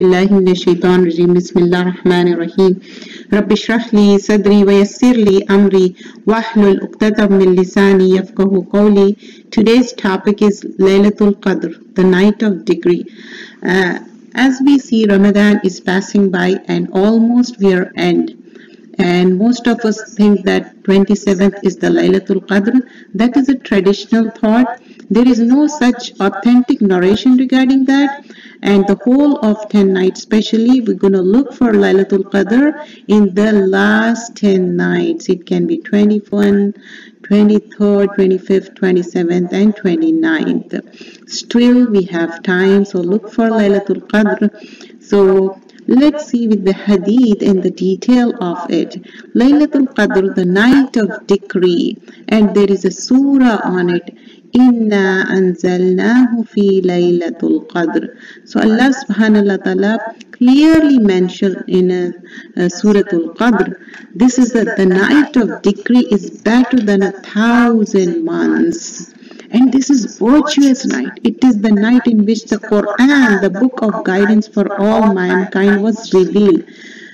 الله من الشيطان الرجيم بسم الله الرحمن الرحيم رب اشرح لي صدري ويسر لي أمري واحلل عقدة من لساني يفقه قولي Today's topic is Laylatul Qadr, the night of degree. Uh, as we see Ramadan is passing by and almost we are end and most of us think that 27th is the Laylatul Qadr. That is a traditional thought. There is no such authentic narration regarding that and the whole of 10 nights especially we're going to look for Laylatul Qadr in the last 10 nights it can be 21 23rd 25th 27th and 29th still we have time so look for Laylatul Qadr so Let's see with the hadith and the detail of it. Laylatul Qadr, the night of decree, and there is a surah on it. Inna anzalnahu fi laylatul qadr. So Allah subhanahu wa ta'ala clearly mentioned in a, a Suratul Qadr, this is that the night of decree is better than a thousand months. And this is virtuous night. It is the night in which the Quran, the book of guidance for all mankind, was revealed.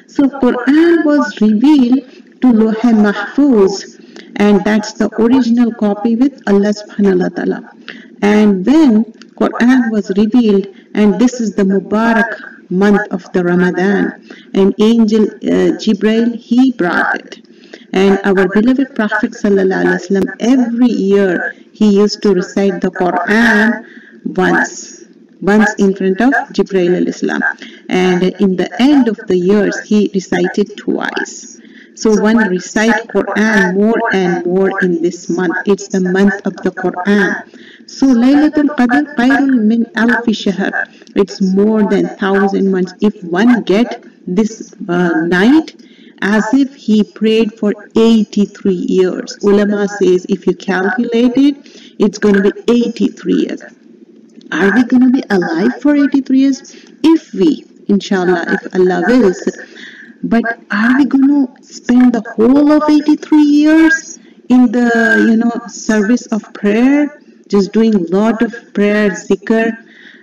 So Quran was revealed to Lohe Mahfuz and that's the original copy with Allah subhanahu ta'ala. And when Quran was revealed and this is the Mubarak month of the Ramadan and angel uh, Jibril he brought it and our beloved Prophet ﷺ every year he used to recite the Quran once once in front of Jibril al-Islam. And in the end of the years he recited twice. So one recite Quran more and more in this month. It's the month of the Quran. So Laylatul Qadr Qairul min alfi shahr. It's more than thousand months. If one get this uh, night as if he prayed for 83 years. Ulama says if you calculate it, it's going to be 83 years. Are we going to be alive for 83 years? If we, inshallah, if Allah wills. But are we going to spend the whole of 83 years in the, you know, service of prayer? Just doing a lot of prayer, zikr,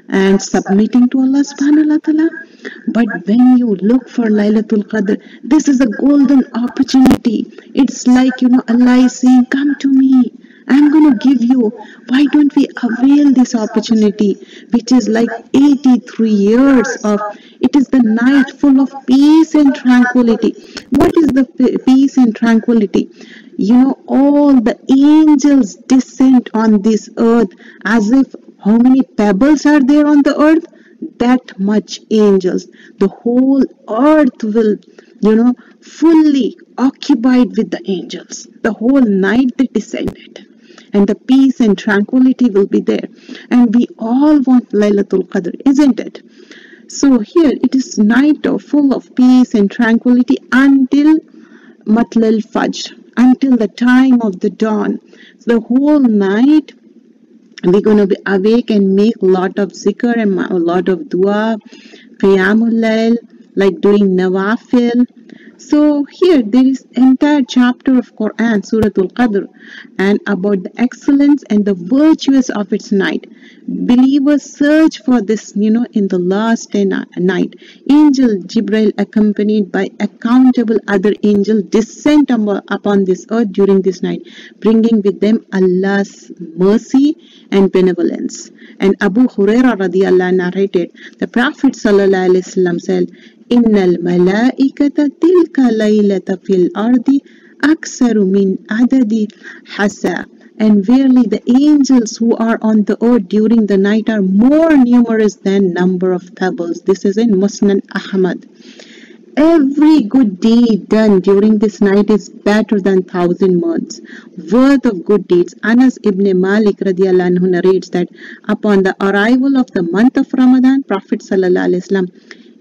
and submitting to Allah subhanahu wa ta'ala? But when you look for Laylatul Qadr, this is a golden opportunity. It's like, you know, Allah is saying, come to me. I'm going to give you. Why don't we avail this opportunity, which is like 83 years of, it is the night full of peace and tranquility. What is the peace and tranquility? You know, all the angels descend on this earth as if how many pebbles are there on the earth? That much angels the whole earth will you know fully occupied with the angels. The whole night they descended. And the peace and tranquility will be there. And we all want Laylatul Qadr isn't it? So here it is night of full of peace and tranquility until Matlal Fajr until the time of the dawn. The whole night we're going to be awake and make a lot of zikr and a lot of dua, qiyamul layl, like doing nawafil. So here there is entire chapter of Quran, Surah Al-Qadr, and about the excellence and the virtues of its night. Believers search for this, you know, in the last night. Angel Jibril, accompanied by accountable other angels, descend upon this earth during this night, bringing with them Allah's mercy and benevolence. And Abu Huraira radiallahu narrated, the Prophet sallallahu alaihi wasallam said, إن الملائكة تلك ليلة في الأرض أكثر min adadi hasa and verily the angels who are on the earth during the night are more numerous than number of pebbles this is in Musnad Ahmad. Every good deed done during this night is better than thousand months. Worth of good deeds. Anas ibn malik radiallahu anhu narrates that upon the arrival of the month of ramadan prophet sallallahu alaihi wasallam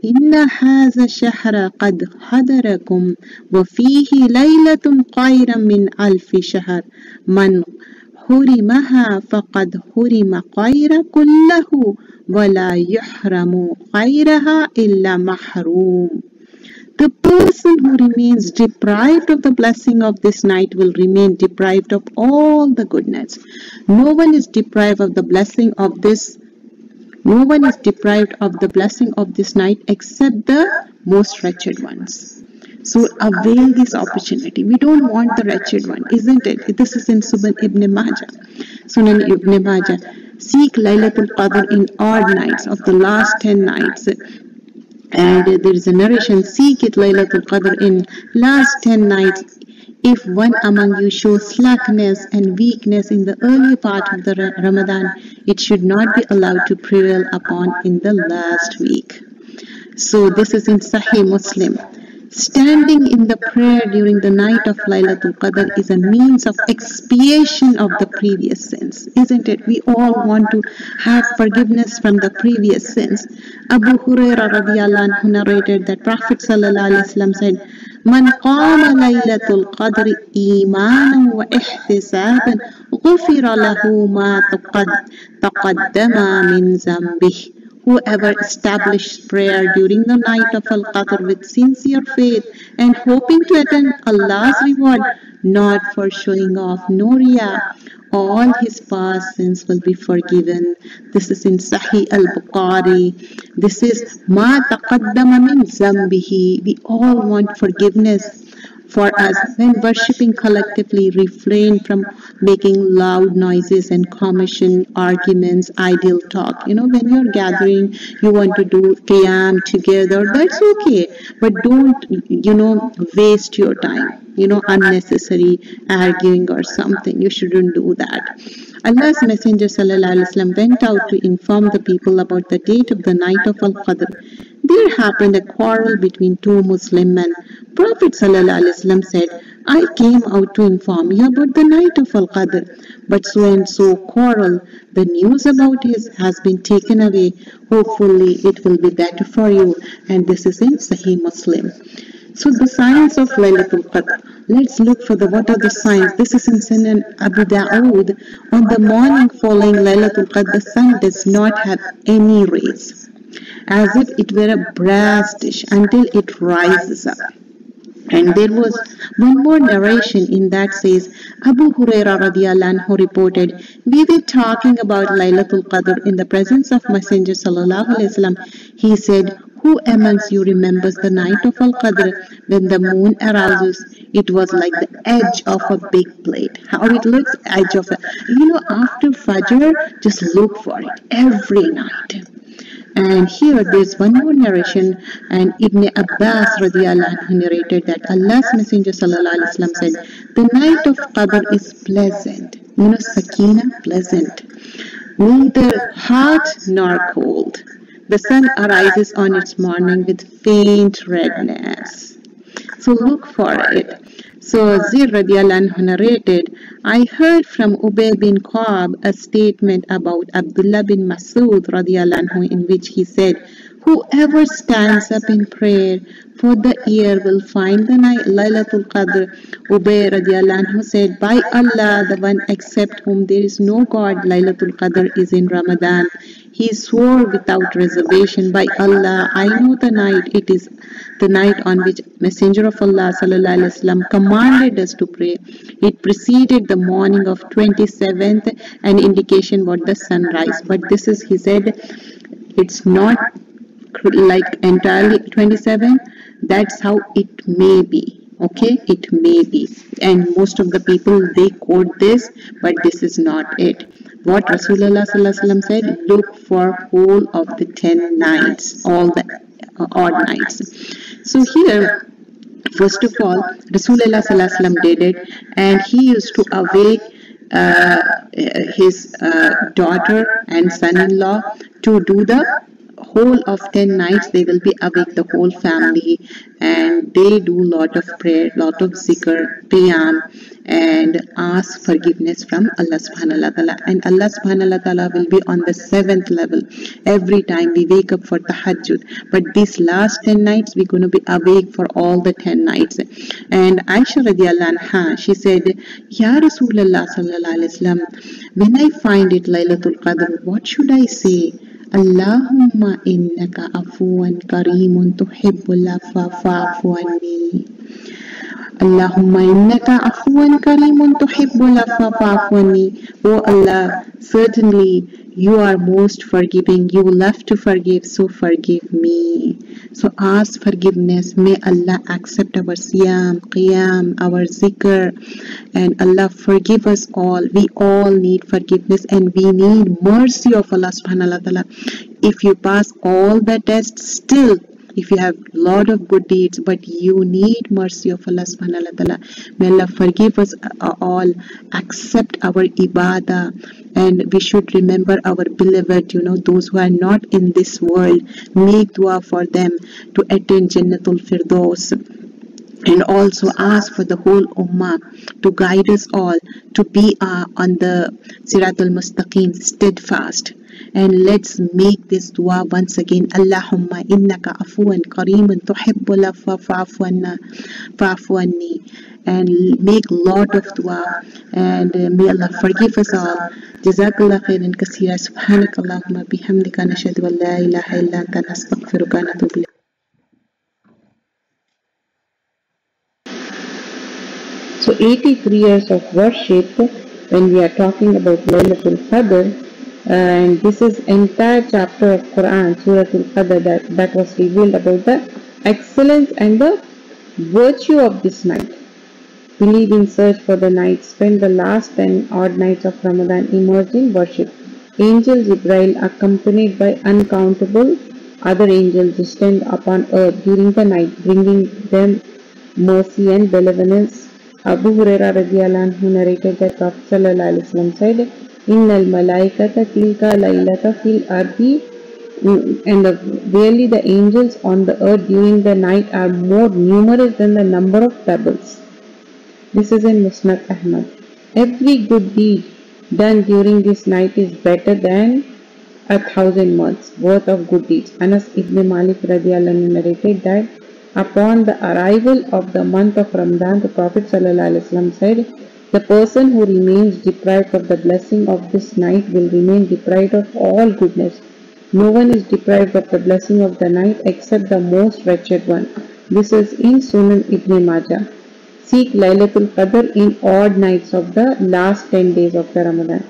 إن هذا الشهر قد حضركم وفيه ليلة خير من ألف شهر من حرمها فقد حرم خير كله ولا يحرم خيرها إلا محروم The person who remains deprived of the blessing of this night will remain deprived of all the goodness. No one is deprived of the blessing of this No one is deprived of the blessing of this night except the most wretched ones. So avail this opportunity. We don't want the wretched one, isn't it? This is in Sunan Ibn Majah. Sunan Ibn Majah. Seek Laylatul Qadr in odd nights of the last 10 nights. And there is a narration, seek it Laylatul Qadr in last 10 nights if one among you shows slackness and weakness in the early part of the Ramadan, it should not be allowed to prevail upon in the last week. So this is in Sahih Muslim. Standing in the prayer during the night of Laylatul Qadr is a means of expiation of the previous sins, isn't it? We all want to have forgiveness from the previous sins. Abu Hurairah narrated that Prophet wasallam said, من قام ليلة القدر إيمانا واحتسابا غفر له ما تقدم من ذنبه Whoever established prayer during the night of Al-Qadr with sincere faith and hoping to attain Allah's reward, not for showing off, nor all his past sins will be forgiven. This is in Sahih al-Bukhari. This is ma taqaddama min zambihi. We all want forgiveness for us when worshipping collectively refrain from making loud noises and commission arguments idle talk you know when you're gathering you want to do qiyam together that's okay but don't you know waste your time you know unnecessary arguing or something you shouldn't do that Allah's Messenger وسلم, went out to inform the people about the date of the night of Al-Qadr. there happened a quarrel between two Muslim men. Prophet ﷺ said, I came out to inform you about the night of Al-Qadr, but so and so quarrel, the news about his has been taken away. Hopefully it will be better for you. And this is in Sahih Muslim. So the signs of Laylatul Qadr. Let's look for the what are the signs. This is in Sunan Abu Dawood. On the morning following Laylatul Qadr, the sun does not have any rays, as if it were a brass dish until it rises up. And there was one more narration in that says, Abu Huraira radiallahu anhu reported, we were talking about Laylatul Qadr in the presence of Messenger sallallahu alaihi wasallam. He said, who amongst you remembers the night of Al-Qadr when the moon arises? It was like the edge of a big plate. How it looks, edge of a, you know, after Fajr, just look for it every night. And here there's one more narration and Ibn Abbas radiallahu narrated that Allah's Messenger said, the night of Qadr is pleasant. You know, Sakina, pleasant. Neither hot nor cold. The sun arises on its morning with faint redness. So look for it. So Zir radiallahu narrated, I heard from Ubay bin Ka'b a statement about Abdullah bin Masud radiallahu in which he said, Whoever stands up in prayer for the year will find the night Laylatul Qadr. Ubay radiallahu said, By Allah, the one except whom there is no God, Laylatul Qadr is in Ramadan. He swore without reservation, By Allah, I know the night. It is the night on which Messenger of Allah وسلم, commanded us to pray. It preceded the morning of 27th, an indication what the sunrise. But this is, he said, it's not like entirely 27. That's how it may be okay it may be and most of the people they quote this but this is not it what Rasulullah said, look for whole of the 10 nights, all the uh, odd nights. So here, first of all, Rasulullah did it and he used to awake uh, his uh, daughter and son-in-law to do the whole of 10 nights they will be awake the whole family. And they do lot of prayer lot of zikr qiyam and ask forgiveness from Allah subhanahu wa ta'ala. And Allah subhanahu wa ta'ala will be on the seventh level. Every time we wake up for tahajjud. But these last 10 nights we're going to be awake for all the 10 nights. And Aisha radiallahu anha she said Ya Rasulullah sallallahu alaihi wasallam when I find it Laylatul Qadr what should I say اللهم إنك عفو كريم تحب العفو فاعف عني. اللهم إنك عفو كريم تحب العفو فاعف عني Oh Allah, certainly you are most forgiving. You love to forgive, so forgive me. So ask forgiveness. May Allah accept our siyam, qiyam, our zikr, and Allah forgive us all. We all need forgiveness and we need mercy of Allah subhanahu wa ta'ala. If you pass all the tests, still if you have lot of good deeds but you need mercy of Allah subhanahu wa ta'ala may Allah forgive us all. Accept our ibadah and we should remember our beloved you know those who are not in this world. Make dua for them to attain Jannatul Firdaus. And also ask for the whole ummah to guide us all to be uh, on the Siratul Mustaqim steadfast and let's make this dua once again Allahumma innaka afuwan kareemun tuhibbul afwa fa'fu anna fa'fu anni and make lot of dua and uh, may Allah forgive us all جزاك خيرا كثيرا سبحانك اللهم بحمدك نشهد أن لا إله إلا أنت نستغفرك ونتوب إليك So 83 years of worship when we are talking about Laylatul Qadr and this is entire chapter of Quran, Surah Al-Qadr that, that was revealed about the excellence and the virtue of this night. Believe in search for the night, spend the last 10 odd nights of Ramadan immersed in worship. Angel Jibrail accompanied by uncountable other angels descend upon earth during the night, bringing them mercy and benevolence. Abu Huraira narrated that Prophet said, Innal malaikata tilka laylata fil ardi mm, and the, really the angels on the earth during the night are more numerous than the number of pebbles. This is in Musnad Ahmad. Every good deed done during this night is better than a thousand months worth of good deeds. Anas ibn Malik radiallahu narrated that upon the arrival of the month of Ramadan, the Prophet said, the person who remains deprived of the blessing of this night will remain deprived of all goodness. No one is deprived of the blessing of the night except the most wretched one. This is in Sunan Ibn Majah. Seek Laylatul Qadr in odd nights of the last 10 days of the Ramadan.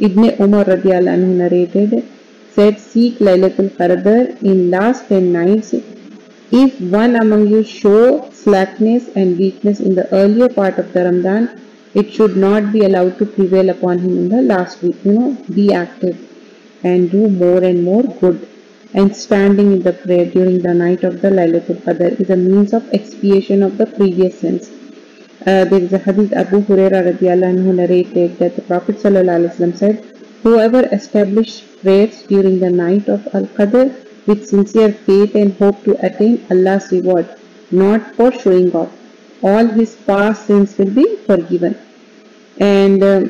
Ibn Umar radiallahu narrated, said, Seek Laylatul Qadr in last 10 nights. If one among you show slackness and weakness in the earlier part of the Ramadan, it should not be allowed to prevail upon him in the last week. You know, be active and do more and more good. And standing in the prayer during the night of the Laylatul Qadr is a means of expiation of the previous sins. Uh, there is a hadith Abu Huraira anhu narrated that the Prophet said, Whoever established prayers during the night of Al-Qadr with sincere faith and hope to attain Allah's reward, not for showing off, all his past sins will be forgiven. And uh,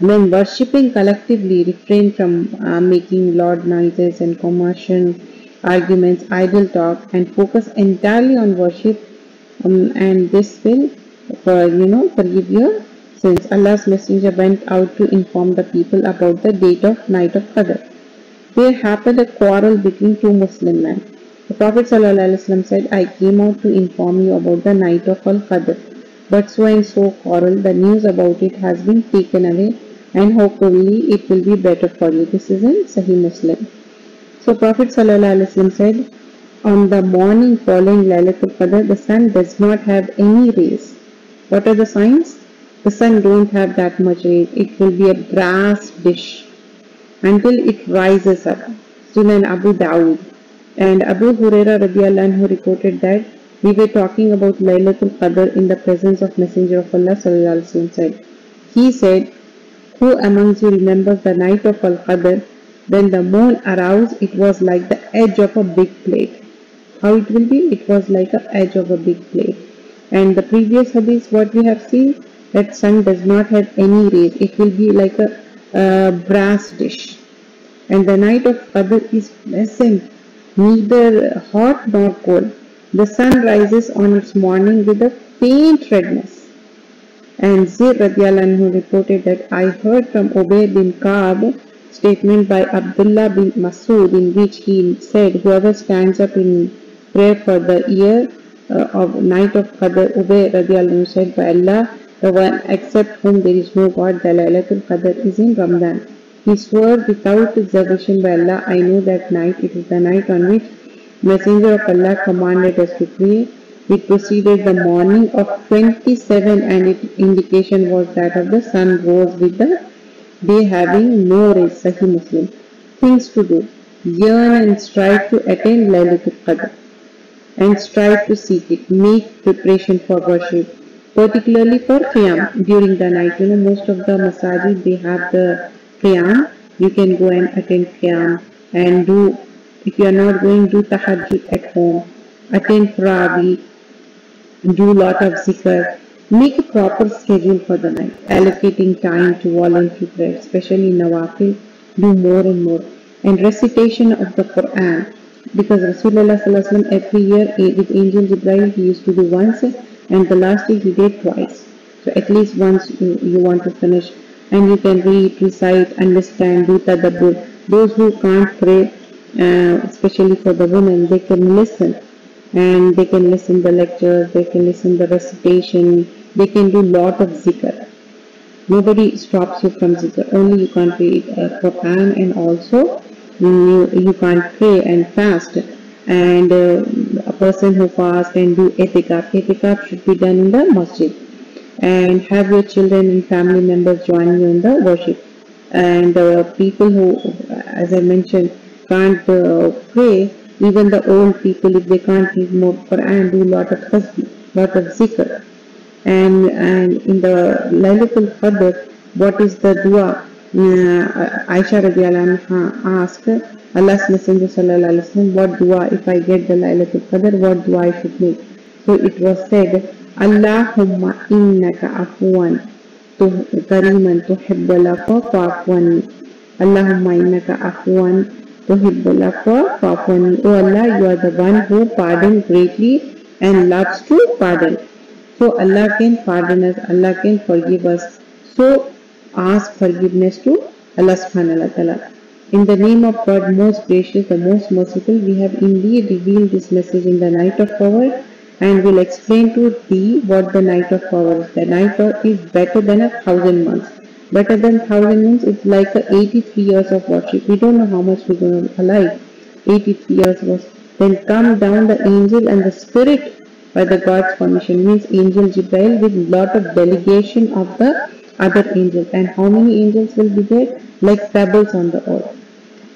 when worshipping collectively, refrain from uh, making loud noises and commotion, arguments, idle talk, and focus entirely on worship. Um, and this will, for, you know, forgive your sins. Allah's messenger went out to inform the people about the date of night of Qadr. There happened a quarrel between two Muslim men. The Prophet ﷺ said, I came out to inform you about the night of Al-Qadr. But so and so quarrel, the news about it has been taken away and hopefully it will be better for you. This is in Sahih Muslim. So Prophet ﷺ said, on the morning following Laylatul Qadr, the sun does not have any rays. What are the signs? The sun don't have that much rays. It will be a brass dish until it rises up. Sunan Abu Dawud. And Abu Huraira radiallahu reported that we were talking about Laylatul Qadr in the presence of Messenger of Allah sallallahu said. He said, Who amongst you remembers the night of Al-Qadr when the moon arose it was like the edge of a big plate. How it will be? It was like the edge of a big plate. And the previous hadith what we have seen that sun does not have any rays. It will be like a, a brass dish. And the night of Qadr is pleasant neither hot nor cold. The sun rises on its morning with a faint redness. And Zir anhu reported that I heard from Ubay bin Kaab statement by Abdullah bin Masud in which he said, whoever stands up in prayer for the year uh, of night of Qadr, Ubay radiallahu said by Allah, the one except whom there is no God, the Laylatul Qadr is in Ramadan. He swore without exaggeration by Allah, I know that night, it is the night on which Messenger of Allah commanded us to pray. It preceded the morning of 27 and its indication was that of the sun rose with the day having no rays. Sahih Muslim. Things to do. Yearn and strive to attain Laylatul Qadr and strive to seek it. Make preparation for worship, particularly for Qiyam during the night. You know, most of the masajid they have the Qiyam. You can go and attend Qiyam and do if you are not going, do tahajjud at home. Attend Tarawih. Do lot of zikr. Make a proper schedule for the night. Allocating time to voluntary prayer, especially nawafil. Do more and more. And recitation of the Quran. Because Rasulullah every year with Angel Jibril he used to do once and the last year he did twice. So at least once you, you want to finish and you can read, recite, understand, do tadabbur. Those who can't pray uh, especially for the women, they can listen and they can listen the lecture, they can listen the recitation, they can do lot of zikr. Nobody stops you from zikr, only you can't read uh, Quran and also you, you can't pray and fast. And uh, a person who fasts and do etikaf, etikaf should be done in the masjid. And have your children and family members join you in the worship. And uh, people who, as I mentioned, can't uh, pray, even the old people, if they can't read more Quran, do lot of tasbih, lot of zikr. And, and in the Laylatul Qadr, what is the dua? Uh, Aisha radiallahu asked Allah's Messenger sallallahu alaihi wasallam, what dua if I get the Laylatul Qadr, what dua I should make? So it was said, Allahumma innaka afuwan kariman tuhibbul afwa fa'afwani. Allahumma innaka afuwan Tuhibbul afwa fa'fani. O Allah, you are the one who pardons greatly and loves to pardon. So Allah can pardon us, Allah can forgive us. So ask forgiveness to Allah subhanahu wa ta'ala. In the name of God, most gracious, the most merciful, we have indeed revealed this message in the night of power and will explain to thee what the night of power is. The night is better than a thousand months better than 1000 means it's like 83 years of worship. We don't know how much we're going to alive. 83 years was. Then come down the angel and the spirit by the God's permission means angel Jibril with lot of delegation of the other angels. And how many angels will be there? Like pebbles on the earth.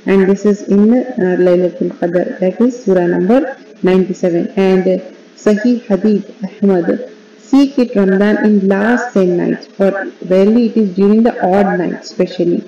And this is in uh, Laylatul Qadr. That is Surah number 97. And uh, Sahih Hadith Ahmad Seek it Ramadan in last 10 nights or rarely it is during the odd nights especially.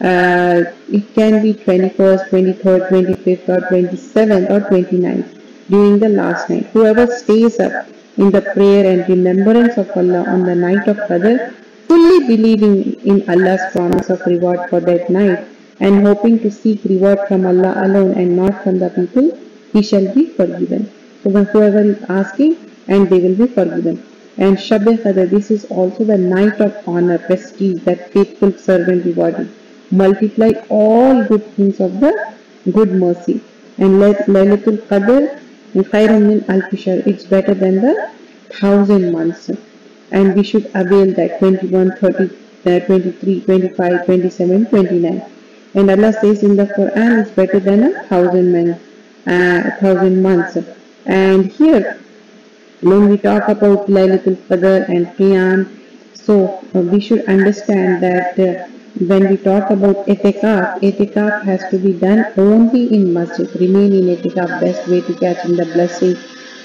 Uh, it can be 21st, 23rd, 25th or 27th or 29th during the last night. Whoever stays up in the prayer and remembrance of Allah on the night of Qadr, fully believing in Allah's promise of reward for that night and hoping to seek reward from Allah alone and not from the people, he shall be forgiven. Whoever is asking and they will be forgiven and Shab Qadr. This is also the night of honor, prestige that faithful servant rewarded. Multiply all good things of the good mercy. And let Laylatul Qadr khairun min al It's better than the thousand months. And we should avail that 21, 30, uh, 23, 25, 27, 29. And Allah says in the Quran, it's better than a thousand men, uh, thousand months. And here when we talk about Laylatul Qadr and Qiyam, so uh, we should understand that uh, when we talk about itikaf, itikaf has to be done only in masjid. Remain in itikaf. Best way to catch in the blessing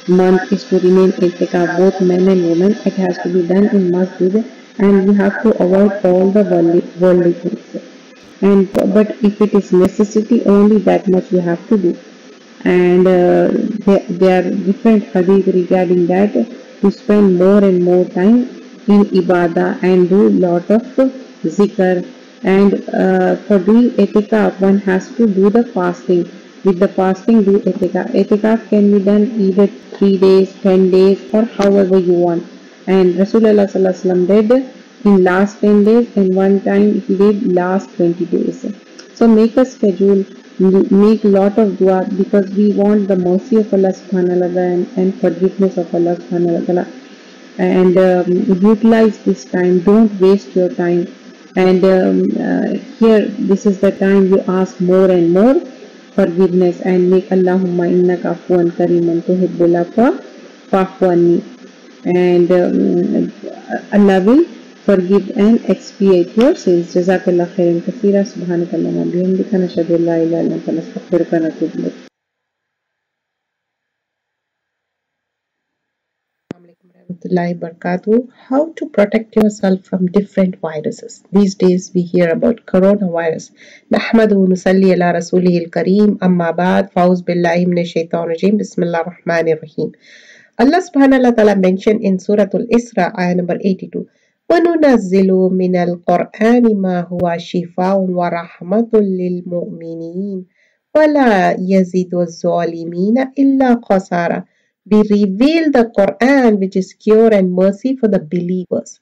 month is to remain in itikaf, both men and women. It has to be done in masjid and you have to avoid all the worldly, worldly things. And but if it is necessity, only that much you have to do and uh, there, are different hadith regarding that to spend more and more time in ibadah and do lot of zikr. And uh, for doing etikaf one has to do the fasting. With the fasting do etikaf etikaf can be done either 3 days 10 days or however you want. And Rasulullah did in last 10 days and one time he did last 20 days. So make a schedule make lot of dua because we want the mercy of Allah subhanahu wa and, and forgiveness of Allah subhanahu wa ta'ala. And um, utilize this time. Don't waste your time. And um, uh, here this is the time you ask more and more forgiveness and make Allahumma innaka afuwan kariman tuhibbul afwa and um, Allah will forgive and expiate your sins jazakallah khairan kaseera subhanakallahumma bihamdika nashhadu an la ilaha illa anta nastaghfiruka wa natubu ilayk How to protect yourself from different viruses. These days we hear about coronavirus. نحمد ونصلي على رسوله الكريم أما بعد فوز بالله من الشيطان الرجيم بسم الله الرحمن الرحيم Allah subhanahu wa ta'ala mentioned in Surah Al-Isra ayah number 82 وننزل من القرآن ما هو شفاء ورحمة للمؤمنين ولا يزيد الظالمين إلا We reveal the Quran which is cure and mercy for the believers.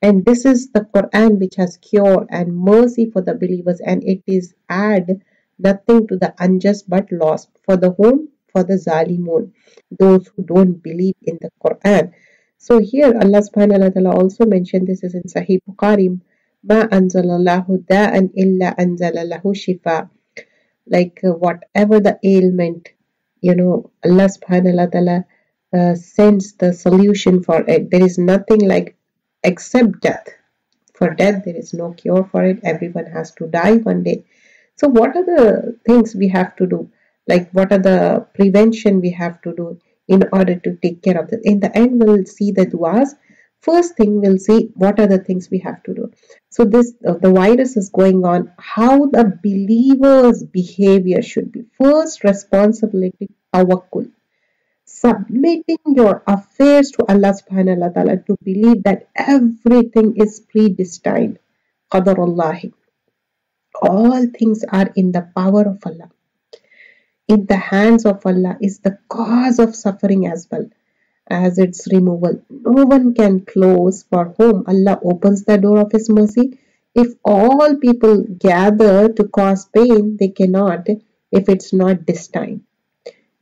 And this is the Quran which has cure and mercy for the believers and it is add nothing to the unjust but loss for the whom? For the Zalimun, those who don't believe in the Quran. So here Allah subhanahu wa ta'ala also mentioned this is in Sahih Bukhari. Ma anzalallahu da'an illa anzalalahu shifa. Like uh, whatever the ailment you know, Allah subhanahu wa ta'ala uh, sends the solution for it. There is nothing like except death. For death, there is no cure for it. Everyone has to die one day. So, what are the things we have to do? Like, what are the prevention we have to do in order to take care of it? In the end, we'll see the du'as. First thing, we'll see what are the things we have to do. So, this uh, the virus is going on. How the believer's behavior should be. First responsibility, tawakkul submitting your affairs to Allah subhanahu wa ta'ala to believe that everything is predestined. Qadarullahi. All things are in the power of Allah. In the hands of Allah is the cause of suffering as well as its removal. No one can close for whom Allah opens the door of His mercy. If all people gather to cause pain, they cannot if it's not destined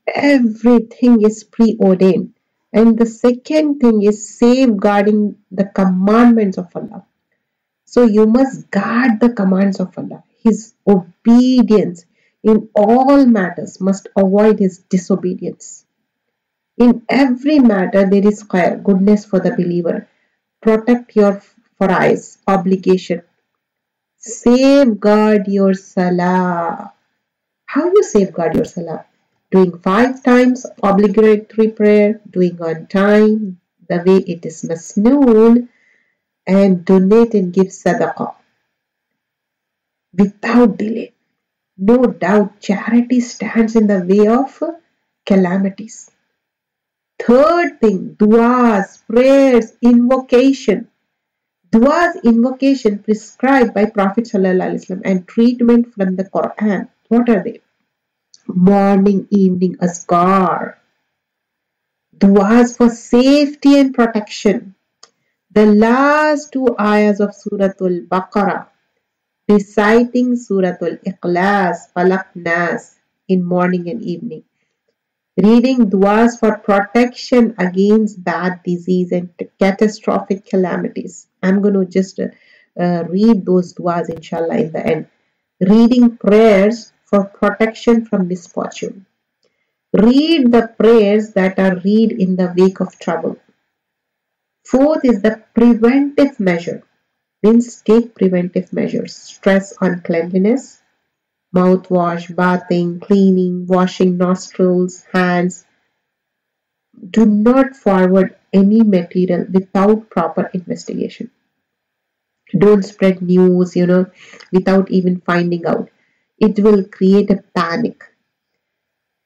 everything is preordained. And the second thing is safeguarding the commandments of Allah. So you must guard the commands of Allah. His obedience in all matters must avoid his disobedience. In every matter there is goodness for the believer. Protect your farais, obligation. Safeguard your salah. How you safeguard your salah? doing five times obligatory prayer, doing on time, the way it is masnoon, and donate and give sadaqah without delay. No doubt charity stands in the way of calamities. Third thing, du'as, prayers, invocation. Du'as, invocation prescribed by Prophet and treatment from the Quran. What are they? morning, evening azkar. Du'as for safety and protection. The last two ayahs of Suratul Baqarah, reciting Suratul Ikhlas, Falak Nas in morning and evening. Reading du'as for protection against bad disease and catastrophic calamities. I'm going to just uh, read those du'as inshallah in the end. Reading prayers for protection from misfortune. Read the prayers that are read in the wake of trouble. Fourth is the preventive measure. Take preventive measures. Stress on cleanliness, mouthwash, bathing, cleaning, washing nostrils, hands. Do not forward any material without proper investigation. Don't spread news, you know, without even finding out it will create a panic.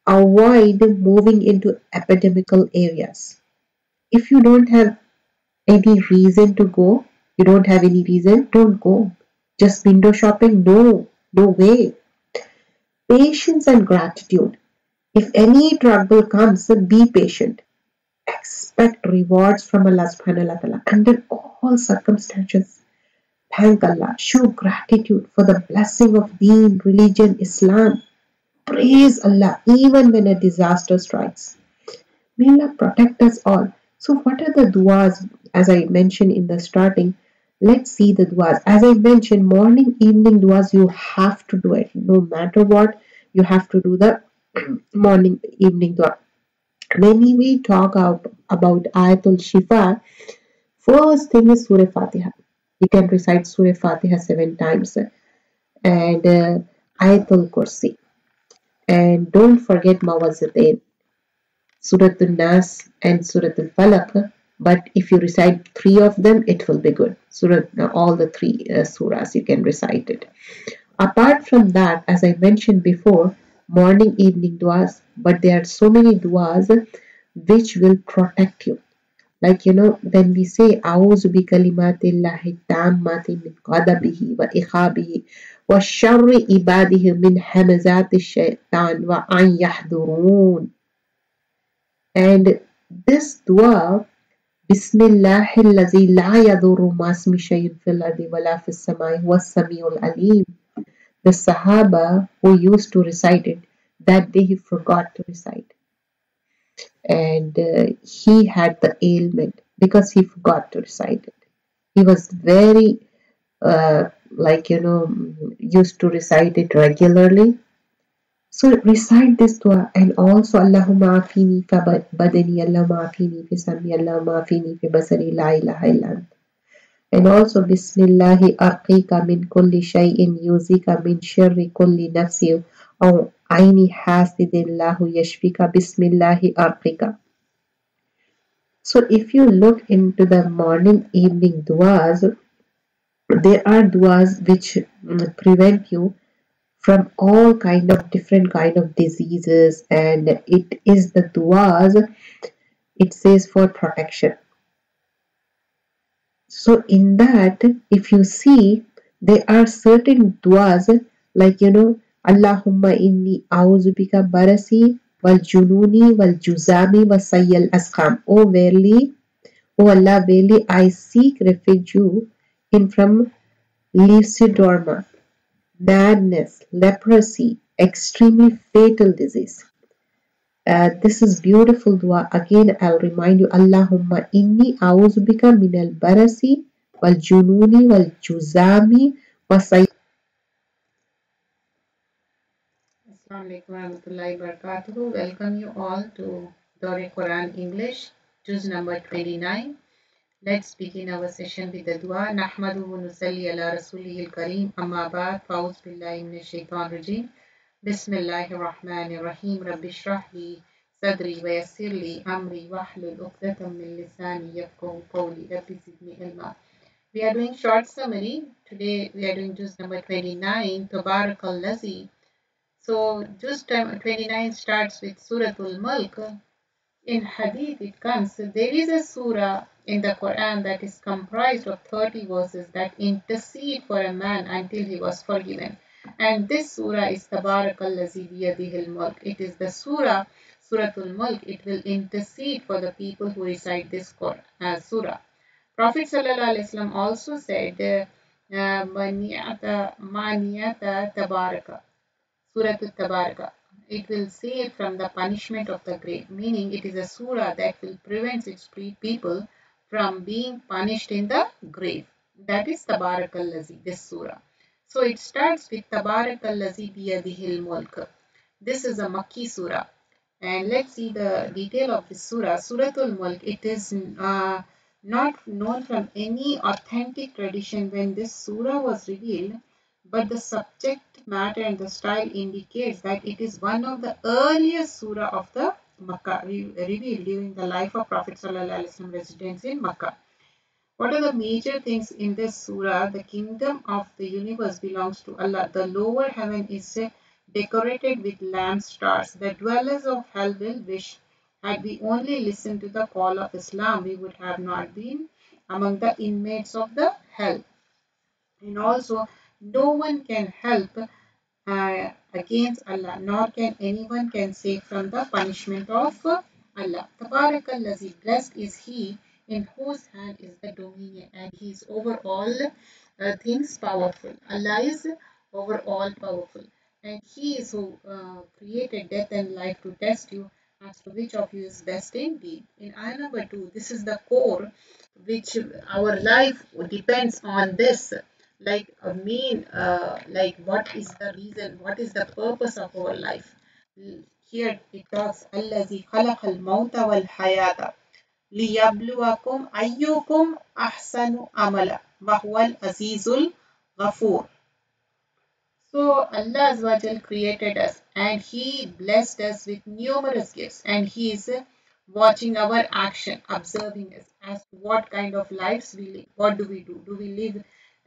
Avoid moving into epidemical areas. If you don't have any reason to go, you don't have any reason, don't go. Just window shopping? No, no way. Patience and gratitude. If any trouble comes, be patient. Expect rewards from Allah subhanahu wa ta'ala under all circumstances. Thank Allah. Show gratitude for the blessing of deen, religion, Islam. Praise Allah even when a disaster strikes. May Allah protect us all. So what are the du'as as I mentioned in the starting? Let's see the duas. As i mentioned morning evening duas you have to do it. No matter what you have to do the morning evening dua. When we talk about ayatul shifa first thing is surah fatiha. You can recite surah fatiha seven times and uh, ayatul kursi. And don't forget mawazzatain suratul nas and suratul falaq but if you recite three of them it will be good. Surah all the three uh, surahs you can recite it. Apart from that as i mentioned before morning evening duas but there are so many duas which will protect you. Like you know when we say a'udhu bi kalimatillahi tammati min qadabihi wa ikhabihi wa sharri ibadihi min hamazati shaitan wa an yahdurun. And this dua بسم الله الذي لا يضر مع اسم شيء في الأرض ولا في السماء هو السميع العليم The Sahaba who used to recite it, that day he forgot to recite. And uh, he had the ailment because he forgot to recite it. He was very, uh, like, you know, used to recite it regularly so recite this dua and also Allahumma afini fa badani, Allahumma afini fi sami, Allahumma afini fi basari, la ilaha illa And also Bismillahi arqika min kulli shay'in yuzika min sharri kulli nafsi aw aini hasidin lahu yashfika Bismillahi arqika. So if you look into the morning evening duas, there are duas which mm, prevent you from all kind of different kind of diseases and it is the duas it says for protection. So in that if you see there are certain duas like you know allahumma inni auzubika barasi wal jununi wal juzami wa sayyal asqam. Oh verily oh allah verily i seek refuge in from Leukoderma madness, leprosy, extremely fatal disease. Uh, this is beautiful dua. Again, I'll remind you, Allahumma inni a'uzubika min al-barasi wal jununi wal juzami wa Welcome you all to Dore Quran English, juz number 29. Let's begin our session with the dua. Nahmadu wa nusalli ala rasulihil kareem. Amma ba'd. Fa'uz billahi min shaitan rajim. Bismillahir rahmanir rahim. Rabbi shrah li sadri wa yassir li amri wa hlul uqdatam min lisani yafqahu qawli. Rabbi zidni ilma. We are doing short summary. Today we are doing juz number 29. Tabarakal lazi. So juz 29 starts with Suratul Mulk. In hadith it comes, there is a surah in the Quran that is comprised of 30 verses that intercede for a man until he was forgiven. And this surah is Tabarakallazi biyadihil mulk. It is the surah, Suratul Mulk. It will intercede for the people who recite this uh, surah. Prophet ﷺ also said, uh, Maniyata Tabaraka, Suratul Tabaraka. It will save from the punishment of the grave, meaning it is a surah that will prevent its people from being punished in the grave. That is Tabarakallazi, this surah. So it starts with Tabarakallazi biyadihil mulk. This is a Makki surah. And let's see the detail of this surah. Suratul Mulk, it is uh, not known from any authentic tradition when this surah was revealed, but the subject matter and the style indicates that it is one of the earliest surah of the Makkah revealed during the life of Prophet ﷺ residence in Makkah. What are the major things in this surah? The kingdom of the universe belongs to Allah. The lower heaven is decorated with lamp stars. The dwellers of hell will wish had we only listened to the call of Islam, we would have not been among the inmates of the hell. And also, no one can help uh, against Allah, nor can anyone can save from the punishment of Allah. Tabarakallazi, blessed is He in whose hand is the dominion and He is over all uh, things powerful. Allah is over all powerful and He is who uh, created death and life to test you as to which of you is best in deed. In ayah number 2, this is the core which our life depends on this like a mean uh, like what is the reason what is the purpose of our life here it talks mauta wal hayata liyabluwakum ayyukum ahsanu amala wa huwal azizul ghafur so Allah Azawajal created us and He blessed us with numerous gifts and He is watching our action, observing us as what kind of lives we live. What do we do? Do we live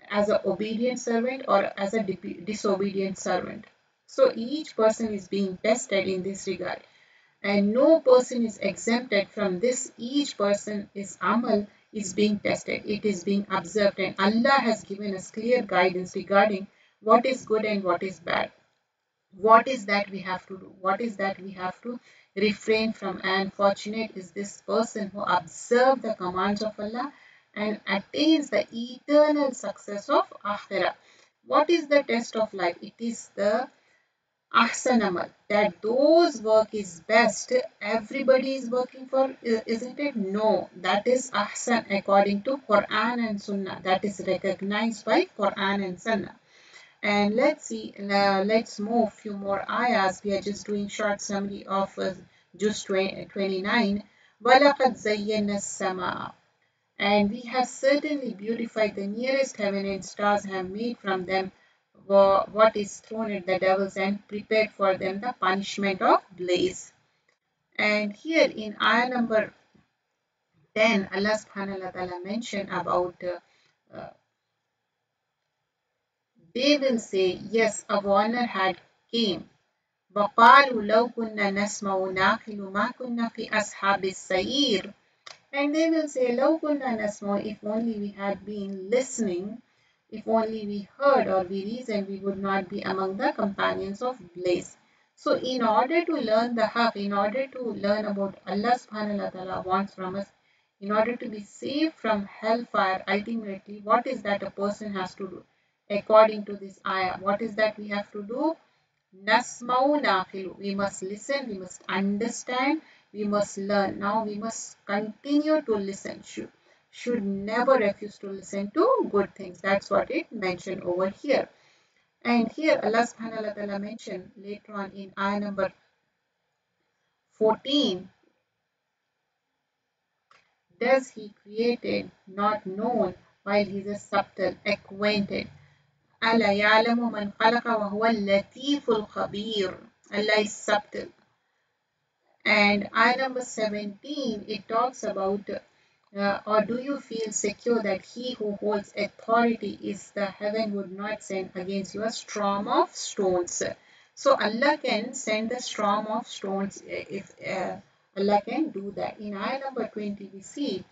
as an obedient servant or as a disobedient servant? So each person is being tested in this regard. And no person is exempted from this. Each person is amal is being tested. It is being observed and Allah has given us clear guidance regarding what is good and what is bad. What is that we have to do? What is that we have to refrain from? And fortunate is this person who observes the commands of Allah and attains the eternal success of Akhirah. What is the test of life? It is the ahsanamal that those work is best everybody is working for isn't it? No that is ahsan according to quran and sunnah that is recognized by quran and sunnah. And let's see uh, let's move few more ayahs. We are just doing short summary of uh, Juz 29 وَلَقَدْ زَيَّنَا السَّمَاءَ and we have certainly beautified the nearest heaven and stars have made from them what is thrown at the devils and prepared for them the punishment of blaze. And here in ayah number 10, Allah subhanahu wa ta'ala mentioned about uh, uh, they will say, yes, a warner had came. وقالوا لو كنا نسمع ناقل ما كنا في أصحاب السعير and they will say, nasmo, if only we had been listening, if only we heard or we reasoned, we would not be among the companions of bliss. So in order to learn the haq, in order to learn about Allah subhanahu wa ta'ala wants from us, in order to be saved from hellfire, ultimately, what is that a person has to do? According to this ayah, what is that we have to do? Nasma'u naqilu. We must listen, we must understand, we must learn. Now we must continue to listen. Should, should never refuse to listen to good things. That's what it mentioned over here. And here Allah subhanahu wa ta'ala mentioned later on in ayah number 14. Does he created not known while he is subtle, acquainted. Allah is subtle and ayah number 17 it talks about uh, or do you feel secure that he who holds authority is the heaven would not send against you a storm of stones? So Allah can send a storm of stones uh, if uh, Allah can do that. In ayah number 20 we see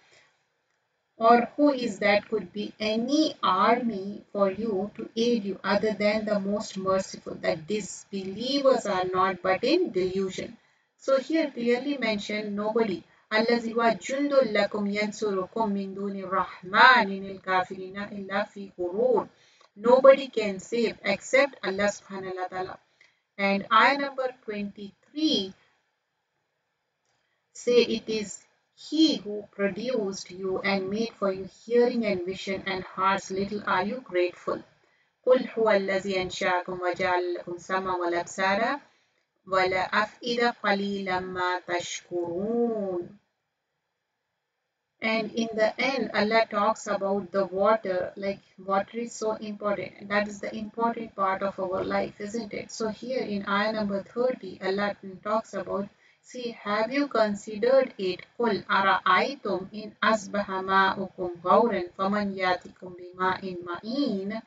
or who is that could be any army for you to aid you other than the most merciful that disbelievers are not but in delusion. So here clearly mentioned nobody الذي هو جند لكم ينصركم من دون الرحمن الكافرين إلا في غرور Nobody can save except Allah subhanahu wa ta'ala. And ayah number 23 say it is he who produced you and made for you hearing and vision and hearts little are you grateful. قل هو الذي أنشأكم وجعل لكم سمع والأبصار والأفئدة قليلا ما تشكرون and in the end allah talks about the water like water is so important that is the important part of our life isn't it so here in ayah number 30 allah talks about see have you considered it qul ara'aytum in asbaha ma'ukum ghawran faman yatikum bima'in ma'in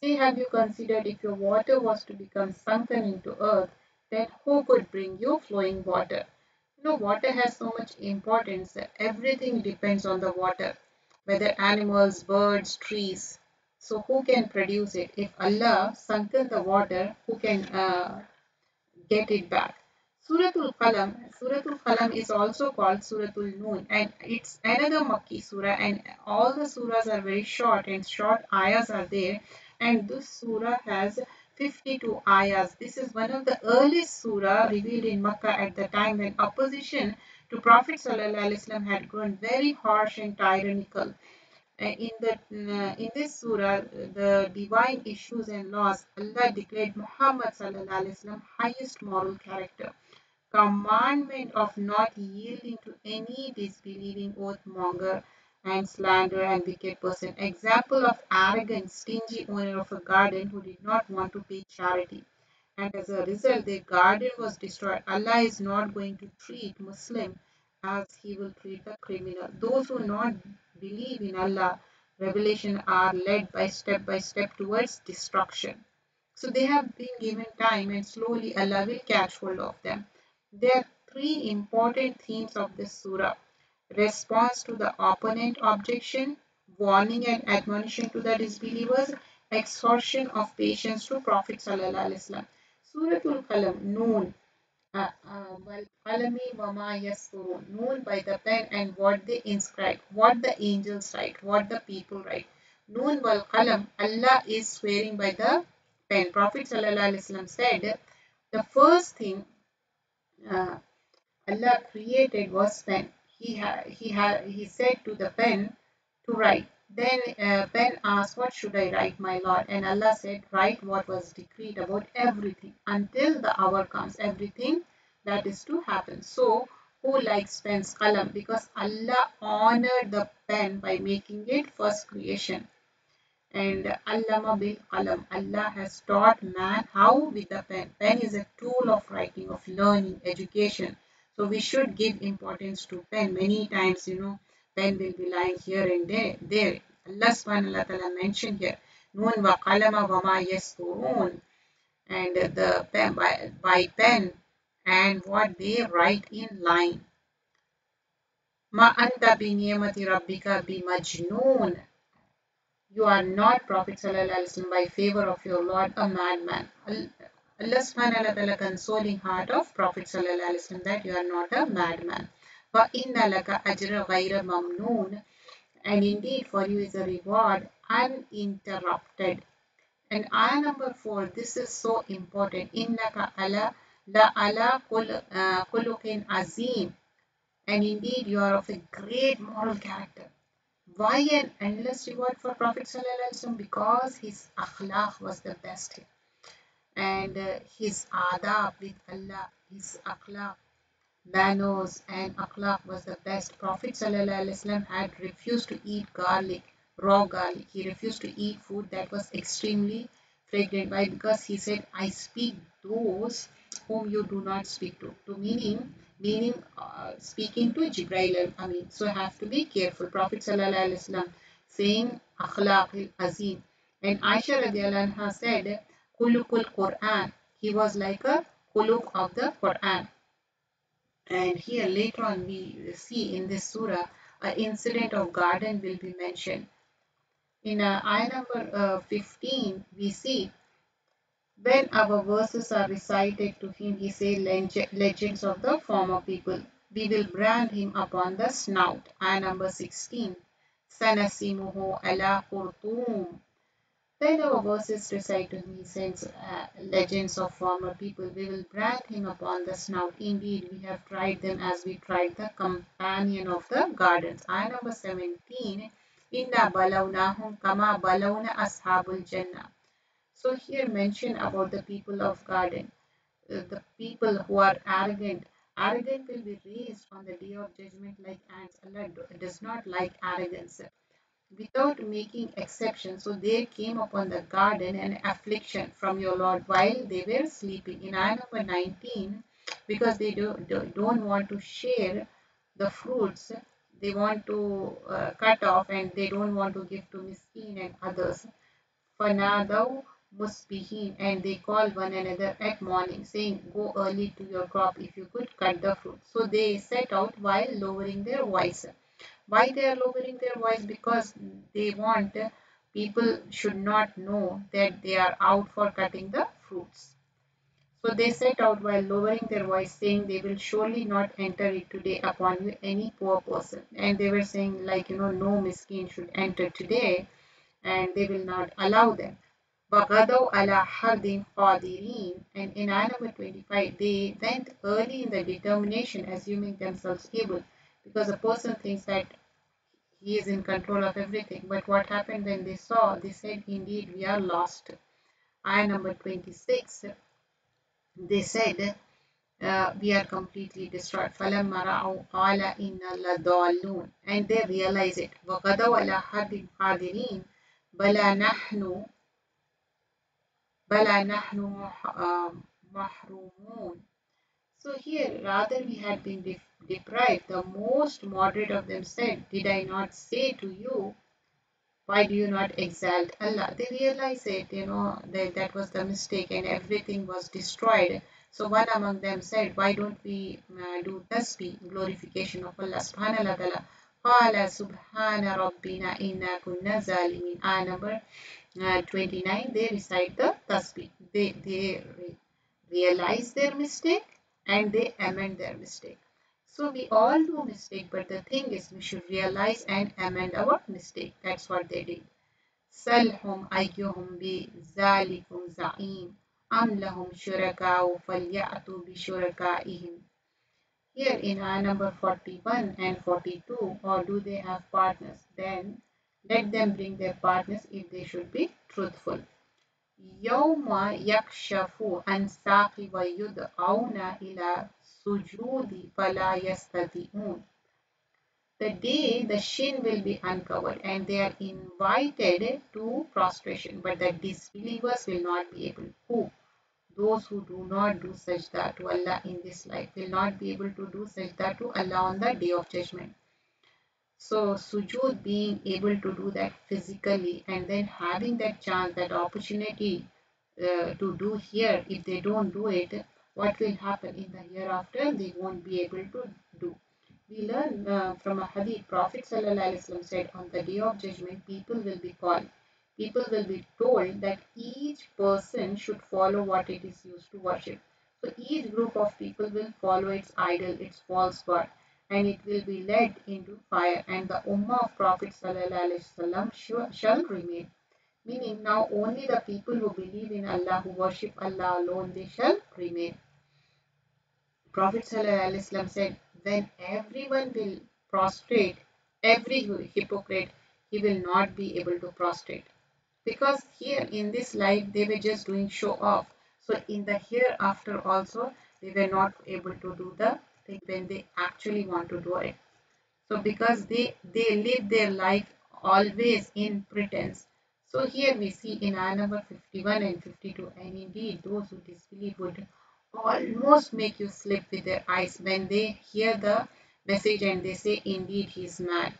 see have you considered if your water was to become sunken into earth then who could bring you flowing water you know, water has so much importance that everything depends on the water, whether animals, birds, trees. So who can produce it? If Allah sunken the water, who can uh, get it back? Suratul Qalam, Suratul Qalam is also called Suratul Noon and it's another Makki surah and all the surahs are very short and short ayahs are there and this surah has 52 ayahs. This is one of the earliest surah revealed in Makkah at the time when opposition to Prophet ﷺ had grown very harsh and tyrannical. Uh, in the uh, in this surah, the divine issues and laws, Allah declared Muhammad ﷺ highest moral character commandment of not yielding to any disbelieving oath monger and slander and wicked person. Example of arrogant, stingy owner of a garden who did not want to pay charity. And as a result, their garden was destroyed. Allah is not going to treat Muslim as he will treat the criminal. Those who not believe in Allah, revelation are led by step by step towards destruction. So they have been given time and slowly Allah will catch hold of them. There are three important themes of this surah response to the opponent objection, warning and admonition to the disbelievers, exhortation of patience to Prophet Sallallahu Suratul Qalam, Noon, uh, uh, Noon by the pen and what they inscribe, what the angels write, what the people write. Noon wal qalam, Allah is swearing by the pen. Prophet Sallallahu said, the first thing uh, Allah created was pen he had he had he said to the pen to write. Then uh, pen asked, "What should I write, my Lord?" And Allah said, "Write what was decreed about everything until the hour comes. Everything that is to happen." So, who likes pen's qalam? Because Allah honored the pen by making it first creation. And Allama bil qalam. Allah has taught man how with the pen. Pen is a tool of writing, of learning, education. So we should give importance to pen. Many times, you know, pen will be lying here and there. there. Allah subhanahu wa ta'ala mentioned here, Noon wa qalama wa ma yasturun. And the pen, by, by pen and what they write in line. Ma anta bi niyamati rabbika bi majnoon. You are not Prophet by favor of your Lord a madman. Allah subhanahu wa ta'ala consoling heart of Prophet sallallahu alaihi wasallam that you are not a madman. وَإِنَّ لَكَ أَجْرَ غَيْرَ مَمْنُونَ And indeed for you is a reward uninterrupted. And ayah number 4, this is so important. إِنَّكَ ala la ala kulukin azim. And indeed you are of a great moral character. Why an endless reward for Prophet Sallallahu Alaihi Wasallam? Because his akhlaq was the best and uh, his adab with Allah, his akhlaq, manners and akhlaq was the best. Prophet ﷺ had refused to eat garlic, raw garlic. He refused to eat food that was extremely fragrant. Why? Because he said, I speak those whom you do not speak to. To meaning, meaning uh, speaking to Jibrail I mean, so have to be careful. Prophet ﷺ saying, akhlaq al-azim. And Aisha radiallahu anha said, Kulukul Quran. He was like a kuluk of the Quran. And here later on we see in this surah an incident of garden will be mentioned. In uh, ayah number uh, 15 we see when our verses are recited to him he say legends of the former people. We will brand him upon the snout. Ayah number 16. Sanasimuhu ala khurtum then our verses recite to me since uh, legends of former people. We will brand him upon the snout. Indeed, we have tried them as we tried the companion of the gardens. Ayah number 17. Inna balawnahum kama balawna ashabul jannah. So here mention about the people of garden. Uh, the people who are arrogant. Arrogant will be raised on the day of judgment like ants. Allah does not like arrogance without making exception. So they came upon the garden and affliction from your Lord while they were sleeping. In ayah number 19, because they do, do, not want to share the fruits, they want to uh, cut off and they don't want to give to miskin and others. Fanadaw musbihin and they call one another at morning saying go early to your crop if you could cut the fruit. So they set out while lowering their voice. why they are lowering their voice? Because they want people should not know that they are out for cutting the fruits. So they set out while lowering their voice, saying they will surely not enter it today upon you any poor person. And they were saying like, you know, no miskin should enter today and they will not allow them. وَغَدَوْا عَلَى حَرْدٍ قَادِرِينَ And in ayah number 25, they went early in the determination, assuming themselves able, because a person thinks that he is in control of everything. But what happened when they saw? They said, indeed, we are lost. Ayah number 26, they said, uh, we are completely destroyed. فَلَمَّا رَأَوْا قَالَ إِنَّا لَضَالُّونَ And they realize it. وَغَدَوْا عَلَى حَرْدٍ قَادِرِينَ بَلَا نَحْنُ بَلَا نَحْنُ مَحْرُومُونَ So here, rather we had been de deprived, the most moderate of them said, Did I not say to you, why do you not exalt Allah? They realized it, you know, that that was the mistake and everything was destroyed. So one among them said, why don't we uh, do tasbih, glorification of Allah subhanahu wa ta'ala. Qala subhana rabbina inna kunna zalimin. Ah, number uh, 29, they recite the tasbih. They, they re realize their mistake and they amend their mistake. So we all do mistake, but the thing is we should realize and amend our mistake. That's what they did. سلهم أيهم بذلكم زعيم أم لهم شركاء فليأتوا بشركائهم Here in ayah number 41 and 42, or do they have partners? Then let them bring their partners if they should be truthful. يوم يكشف عن ساق ويدعون إلى Sujoodi, fala yastati'un. The day the shin will be uncovered and they are invited to prostration, but the disbelievers will not be able to. Those who do not do sajda to Allah in this life will not be able to do sajda to Allah on the day of judgment. So sujood being able to do that physically and then having that chance, that opportunity uh, to do here, if they don't do it, what will happen in the hereafter? They won't be able to do. We learn uh, from a hadith, Prophet ﷺ said, on the day of judgment, people will be called. People will be told that each person should follow what it is used to worship. So each group of people will follow its idol, its false god, and it will be led into fire. And the ummah of Prophet ﷺ shall remain. Meaning now only the people who believe in Allah, who worship Allah alone, they shall remain. Prophet said, when everyone will prostrate, every hypocrite, he will not be able to prostrate. Because here in this life, they were just doing show off. So in the hereafter also, they were not able to do the thing when they actually want to do it. So because they, they live their life always in pretense. So here we see in ayah number 51 and 52, and indeed those who disbelieve would almost make you slip with their eyes when they hear the message and they say, Indeed, he is mad.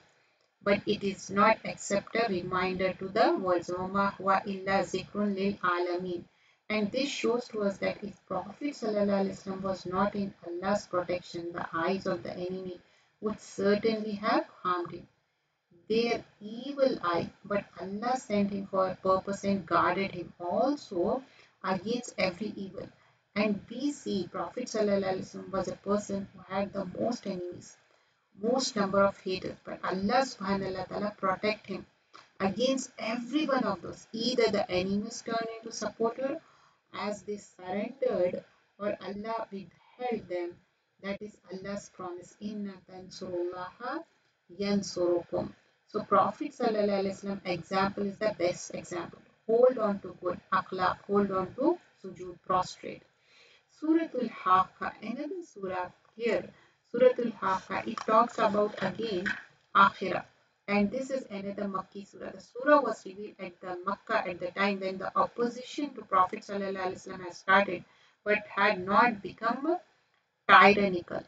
But it is not except a reminder to the world. illa zikrun lil alamin. And this shows to us that if Prophet ﷺ was not in Allah's protection, the eyes of the enemy would certainly have harmed him. Their evil eye, but Allah sent him for a purpose and guarded him also against every evil. And we see Prophet ﷺ was a person who had the most enemies, most number of haters. But Allah subhanahu wa ta'ala protect him against every one of those. Either the enemies turned into supporter as they surrendered or Allah withheld them. That is Allah's promise. Inna tansurullaha yansurukum. So Prophet ﷺ example is the best example. Hold on to good akhlaq, hold on to sujood, prostrate. Suratul Haqqa, another surah here, Suratul Haqqa, it talks about again Akhirah. And this is another Makki surah. The surah was revealed at the Makkah at the time when the opposition to Prophet ﷺ had started but had not become tyrannical.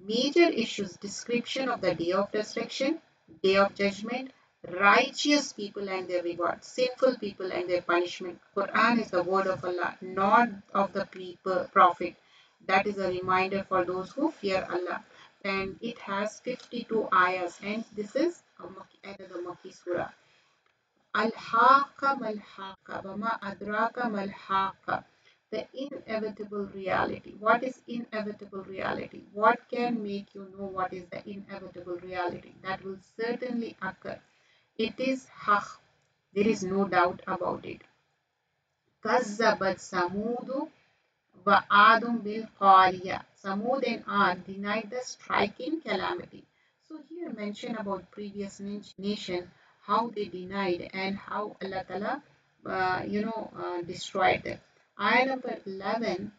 Major issues description of the day of destruction, day of judgment, righteous people and their reward, sinful people and their punishment. Quran is the word of Allah, not of the people, prophet. That is a reminder for those who fear Allah. And it has 52 ayahs and this is another Makki surah. Al-Haqqa mal-Haqqa Wama adraka mal-Haqqa The inevitable reality. What is inevitable reality? What can make you know what is the inevitable reality? That will certainly occur it is Haq. There is no doubt about it. Kazzabat Samudu wa Adum bil Qariya. Samud and Ad denied the striking calamity. So here mention about previous nation, how they denied and how Allah Ta'ala, uh, you know, uh, destroyed them. Ayah number 11,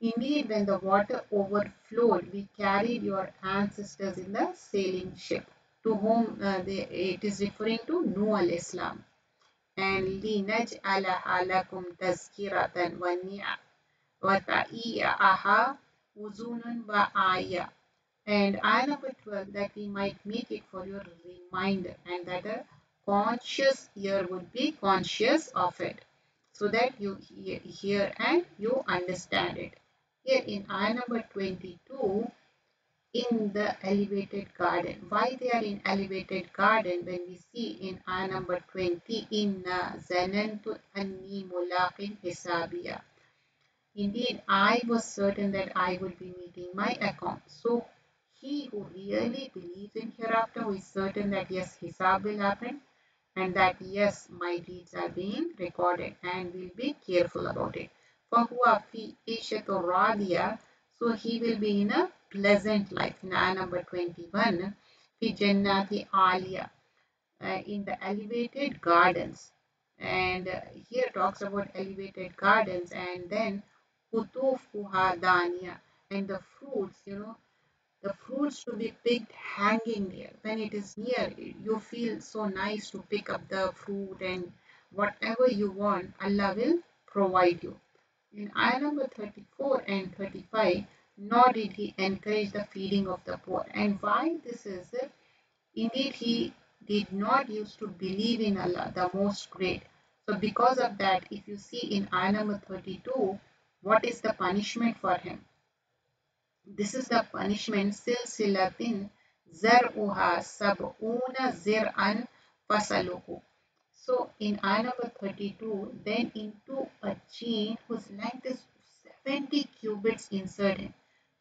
Indeed, when the water overflowed, we carried your ancestors in the sailing ship to whom uh, they, it is referring to Nuh al-Islam. And لِنَجْعَلَهَا لَكُمْ aha uzunun wa aya. And I number 12, that we might make it for your reminder and that a conscious ear would be conscious of it so that you hear and you understand it. Here in I number 22, in the elevated garden. Why they are in elevated garden when we see in ayah number 20, Inna zanantu anni mulaqin hisabiya. Indeed, I was certain that I would be meeting my account. So, he who really believes in hereafter, who is certain that yes, hisab will happen, and that yes, my deeds are being recorded and will be careful about it. For who are fi ishato radiya, so he will be in a pleasant life. Now number 21, the jannati. Uh, in the elevated gardens and uh, here talks about elevated gardens and then kutufuha dania and the fruits you know the fruits to be picked hanging there when it is near you feel so nice to pick up the fruit and whatever you want allah will provide you in ayah number 34 and 35 nor did he encourage the feeding of the poor. And why this is it? Indeed, he did not used to believe in Allah, the most great. So because of that, if you see in ayah number 32, what is the punishment for him? This is the punishment silsilatin zar'uha sab'una zir'an fasaluhu. So in ayah number 32, then into a chain whose length is 70 cubits insert him.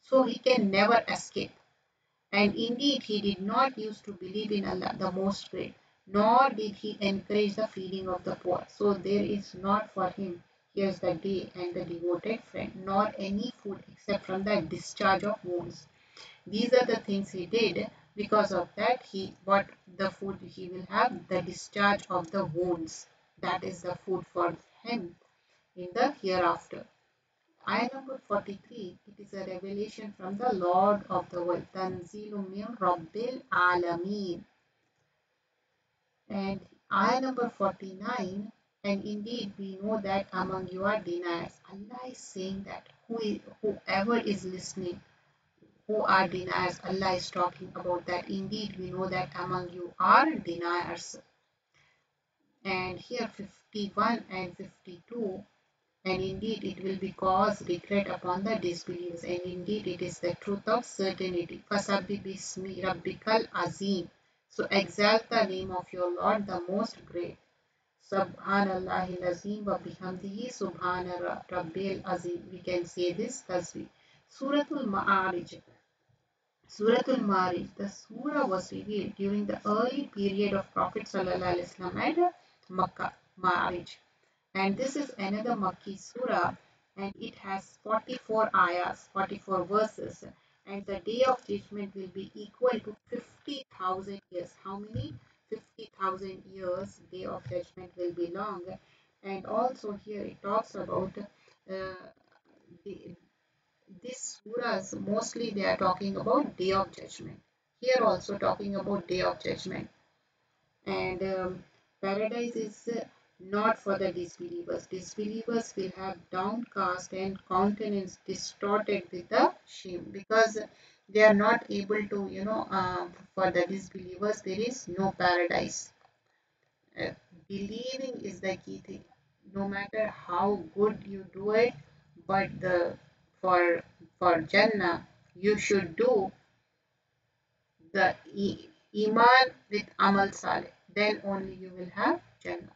So he can never escape. And indeed he did not use to believe in Allah, the most great, nor did he encourage the feeding of the poor. So there is not for him Here's the day and the devoted friend, nor any food except from the discharge of wounds. These are the things he did. Because of that, he what the food he will have, the discharge of the wounds. That is the food for him in the hereafter. Ayah number 43, it is a revelation from the Lord of the world. Tanzilu min Rabbil Alameen. And ayah number 49, and indeed, we know that among you are deniers. Allah is saying that who whoever is listening, who are deniers, Allah is talking about that. Indeed, we know that among you are deniers. And here 51 and 52, and indeed it will be cause regret upon the disbelievers. And indeed it is the truth of certainty. Rabbikal azim. So exalt the name of your Lord, the most great. Subhanallah azim wa bihamdihi subhana rabbil azim. We can say this tasbih. Suratul Ma'arij. Suratul Ma'arij. The surah was revealed during the early period of Prophet Wasallam at Makkah, Ma'arij. And this is another Makki surah and it has 44 ayahs, 44 verses. And the day of judgment will be equal to 50,000 years. How many? 50,000 years, day of judgment will be long. And also here it talks about uh, the, these surahs, mostly they are talking about day of judgment. Here also talking about day of judgment. And um, paradise is not for the disbelievers. Disbelievers will have downcast and countenance distorted with the shame. Because they are not able to you know uh, for the disbelievers there is no paradise. Uh, believing is the key thing. No matter how good you do it but the for for jannah you should do the iman with amal salih then only you will have jannah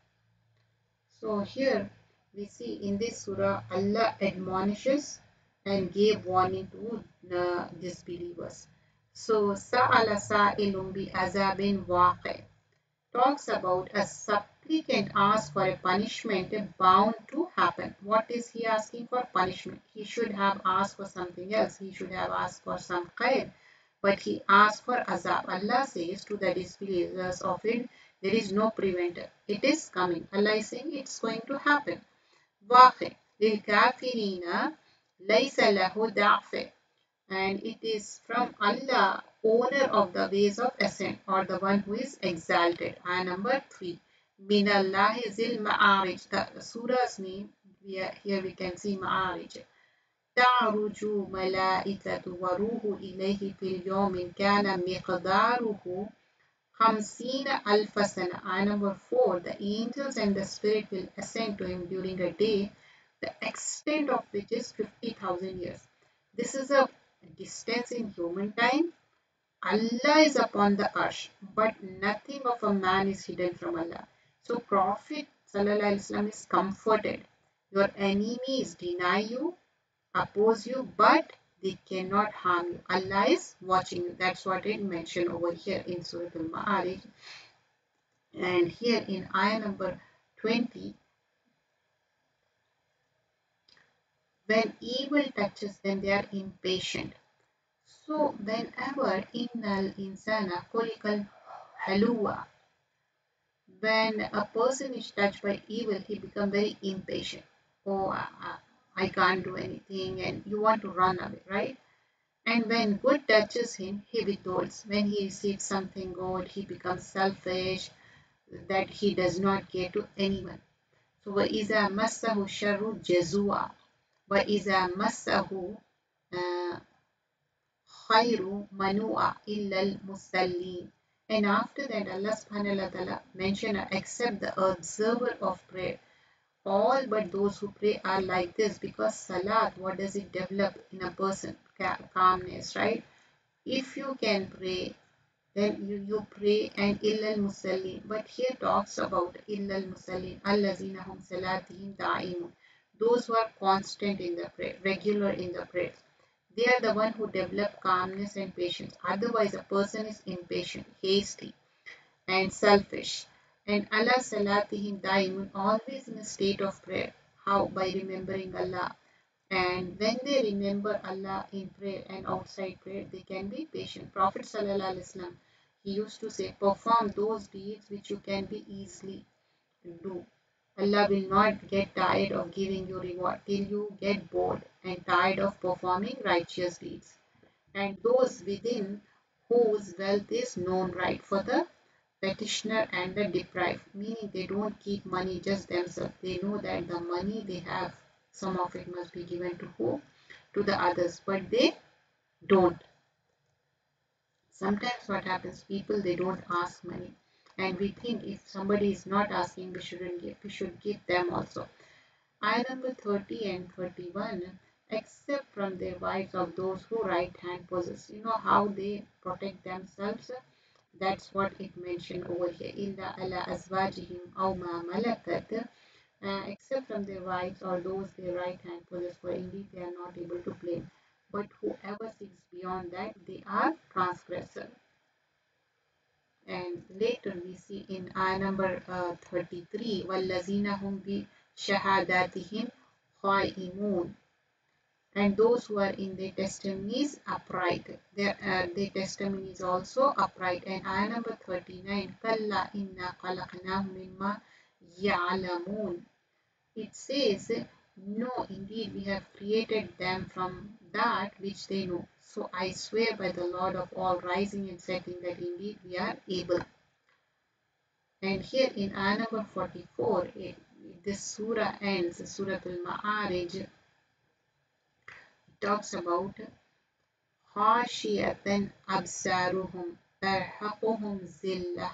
so here we see in this surah allah admonishes and gave warning to the disbelievers. So Sa'ala Sa'ilun bi azabin waqi talks about a supplicant asks for a punishment bound to happen. What is he asking for? Punishment. He should have asked for something else. He should have asked for some khair. But he asked for azab. Allah says to the disbelievers of it, there is no preventer. It is coming. Allah is saying it's going to happen. واقع للكافرين ليس له ضعف and it is from Allah, owner of the ways of ascent or the one who is exalted. And number three, Minallahi zil ma'arij. The surah's name, here we can see ma'arij. تعرج ملائكة وروح إليه في اليوم كان مقداره Hamsina Alfasan, ayah number 4, the angels and the spirit will ascend to him during a day, the extent of which is 50,000 years. This is a distance in human time. Allah is upon the arsh, but nothing of a man is hidden from Allah. So Prophet Wasallam is comforted. Your enemies deny you, oppose you, but they cannot harm you. Allah is watching you. That's what it mentioned over here in Surah Al-Ma'arij. And here in ayah number 20, when evil touches them, they are impatient. So whenever innal insana kolikal halua, when a person is touched by evil, he becomes very impatient. Oh, ah, ah. I, I can't do anything, and you want to run away, right? And when good touches him, he withholds. When he receives something good, he becomes selfish, that he does not give to anyone. So, وَإِذَا مَسَّهُ الشَّرُّ جَزُوعًا وَإِذَا مَسَّهُ خَيْرُ مَنُوعًا إِلَّا الْمُسَلِّينَ And after that, Allah subhanahu wa ta'ala mentioned, except the observer of prayer. all but those who pray are like this because salat, what does it develop in a person? Calmness, right? If you can pray, then you, you pray and illal musallin. But here talks about illal musallin, allazina hum salatihim da'imun. Those who are constant in the prayer, regular in the prayer. They are the one who develop calmness and patience. Otherwise, a person is impatient, hasty, and selfish. And Allah salatihim daimun, always in a state of prayer. How? By remembering Allah. And when they remember Allah in prayer and outside prayer, they can be patient. Prophet Sallallahu he used to say, perform those deeds which you can be easily do. Allah will not get tired of giving you reward till you get bored and tired of performing righteous deeds. And those within whose wealth is known right for the petitioner and the deprived, meaning they don't keep money just themselves. They know that the money they have, some of it must be given to who? To the others, but they don't. Sometimes what happens, people they don't ask money and we think if somebody is not asking we shouldn't give we should give them also ayah number 30 and 31 except from their wives of those who right hand possess you know how they protect themselves that's what it mentioned over here illa ala azwajihim aw ma malakat uh, except from their wives or those their right hand possess for indeed they are not able to blame but whoever seeks beyond that they are transgressor and later we see in ayah number uh, 33 وَالَّذِينَ هُمْ بِشَهَادَاتِهِمْ قَائِمُونَ and those who are in their testimonies upright. Their, uh, testimony is also upright. And ayah number 39, Kalla inna mimma ya'lamun. It says, No, indeed, we have created them from that which they know. So I swear by the Lord of all rising and setting that indeed we are able. And here in ayah number 44, it, this surah ends, Surah Al-Ma'arij, talks about خاشية أبصارهم ترهقهم ذلة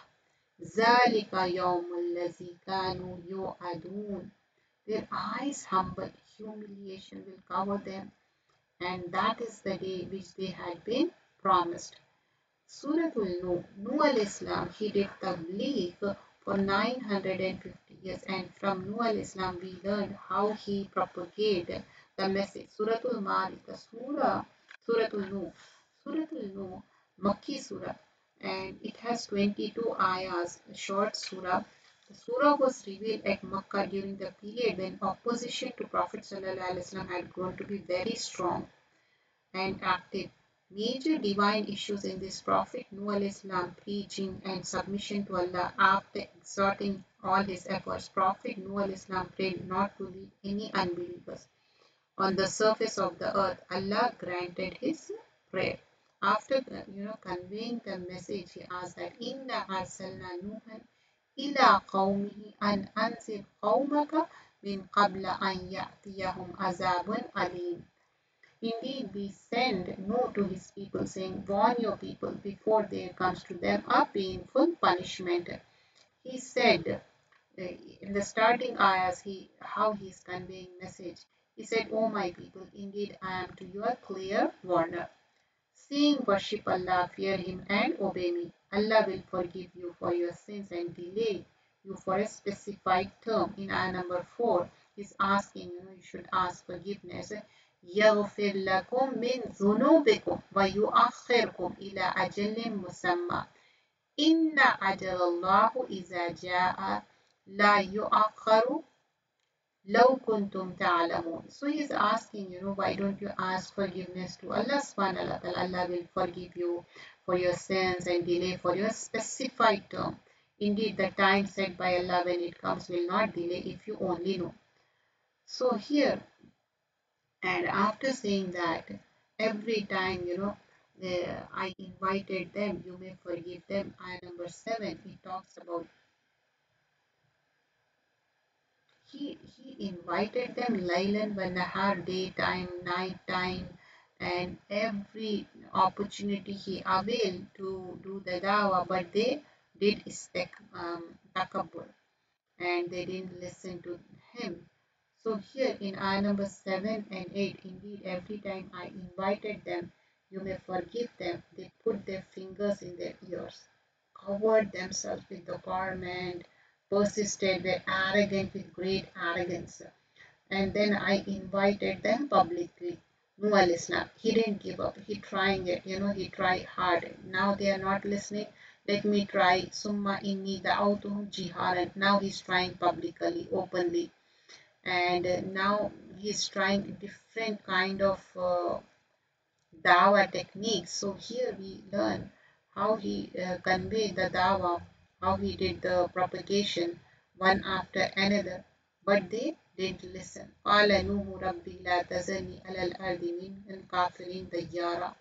ذلك يوم الذي كانوا يوعدون Their eyes humble, humiliation will cover them and that is the day which they had been promised. Suratul Nuh, Nuh al-Islam, he did tabligh for 950 years and from Nuh al-Islam we learned how he propagated the message. Suratul the surah, Suratul Nuh. Suratul Nuh, Makki surah and it has 22 ayahs, a short surah The surah was revealed at Makkah during the period when opposition to Prophet ﷺ had grown to be very strong and active. Major divine issues in this Prophet Nuh Islam preaching and submission to Allah after exerting all his efforts. Prophet Nuh Islam prayed not to leave any unbelievers on the surface of the earth. Allah granted his prayer. After you know conveying the message, he asked that Inna arsalna Nuhan ila qawmihi an anzir qawmaka min qabla an ya'tiyahum azabun alim. Indeed, we send Nuh to his people, saying, Warn your people before there comes to them a painful punishment. He said, uh, in the starting ayahs, he, how he is conveying message. He said, O my people, indeed I am to you a clear warner. Seeing worship Allah, fear Him and obey me. Allah will forgive you for your sins and delay you for a specified term. In ayah number 4, he's asking, you know, you should ask forgiveness. يغفر لكم من ذنوبكم ويؤخركم إلى أجل مسمى إن أجل الله إذا جاء لا يؤخر لو كنتم تعلمون so he's asking you know why don't you ask forgiveness to Allah subhanahu wa ta'ala Allah will forgive you for your sins and delay for your specified term indeed the time set by Allah when it comes will not delay if you only know so here and after saying that every time you know uh, I invited them you may forgive them ayah number 7 it talks about he, he invited them Laylan Nahar, daytime, nighttime, and every opportunity he availed to do the dawah, but they did istek, um, takabbur, and they didn't listen to him. So here in ayah number 7 and 8, indeed every time I invited them, you may forgive them, they put their fingers in their ears, covered themselves with the garment, persisted, were arrogant with great arrogance. And then I invited them publicly. Nuh al-Islam, he didn't give up. He trying it, you know, he tried hard. Now they are not listening. Let me try. Summa inni da'autuhum jiharan. Now he's trying publicly, openly. And uh, now he's trying different kind of uh, dawa techniques. So here we learn how he uh, conveyed the dawa how he did the propagation one after another, but they didn't listen. قال نوح ربي لا تذرني على الأرض من الكافرين ديارا.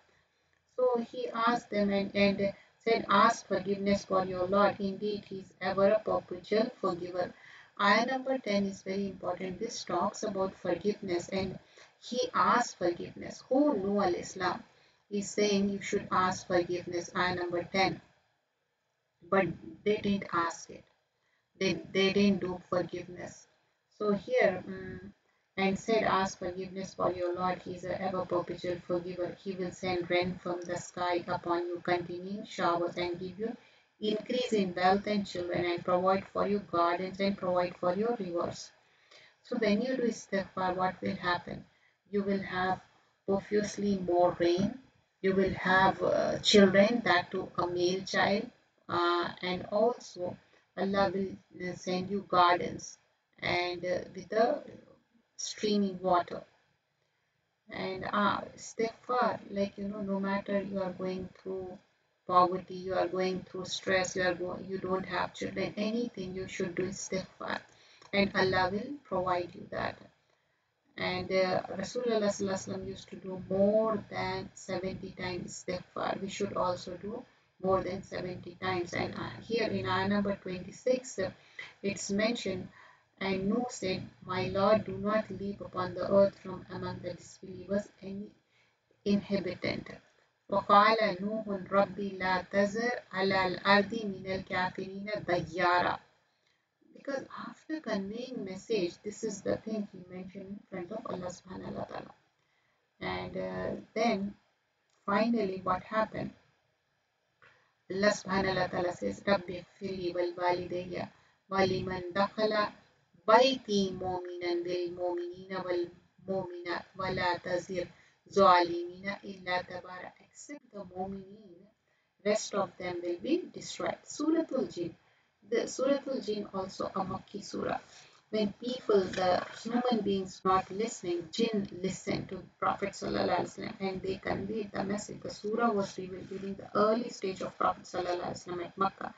So he asked them and, and said, Ask forgiveness for your Lord. Indeed, he is ever a perpetual forgiver. Ayah number 10 is very important. This talks about forgiveness and he asked forgiveness. Who knew Al Islam? He's saying you should ask forgiveness. Ayah number 10 but they didn't ask it. They, they didn't do forgiveness. So here, um, and said, Ask forgiveness for your Lord. He is a ever perpetual forgiver. He will send rain from the sky upon you, continuing showers, and give you increase in wealth and children, and provide for you gardens and provide for your rivers. So when you do istighfar, what will happen? You will have profusely more rain. You will have uh, children, that to a male child, uh, and also Allah will send you gardens and uh, with the streaming water. And uh, istighfar like you know no matter you are going through poverty you are going through stress you are you don't have children anything you should do is step istighfar. And Allah will provide you that. And uh, Rasulullah used to do more than 70 times step istighfar. We should also do more than 70 times. And uh, here in ayah number 26, uh, it's mentioned, and Nuh said, My Lord, do not leave upon the earth from among the disbelievers any inhabitant. وقال نوح ربي لا تزر على الأرض من الكافرين ديارا because after conveying message this is the thing he mentioned in front of Allah subhanahu wa ta'ala and uh, then finally what happened Allah subhanahu wa ta'ala says, Rabbi fili wal walidayya waliman dakhala bayti mu'minan bil mu'minina wal mu'minat wala tazir zalimina illa tabara except the mu'minin rest of them will be destroyed. Suratul Jinn The Surah Al-Jinn also a Makki surah. When people, the human beings not listening, jinn listen to Prophet Wasallam and they conveyed the message. The surah was revealed during the early stage of Prophet Wasallam at Makkah.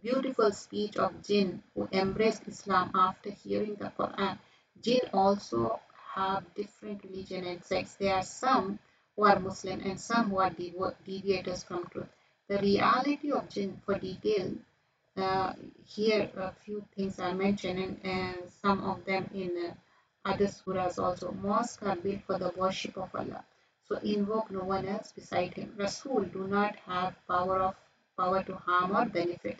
Beautiful speech of jinn who embraced Islam after hearing the Quran. Jinn also have different religion and sects. There are some who are Muslim and some who are deviators from truth. The reality of jinn for detail uh, here a few things are mentioned and, some of them in uh, other surahs also. Mosques are built for the worship of Allah. So invoke no one else beside him. Rasul do not have power of power to harm or benefit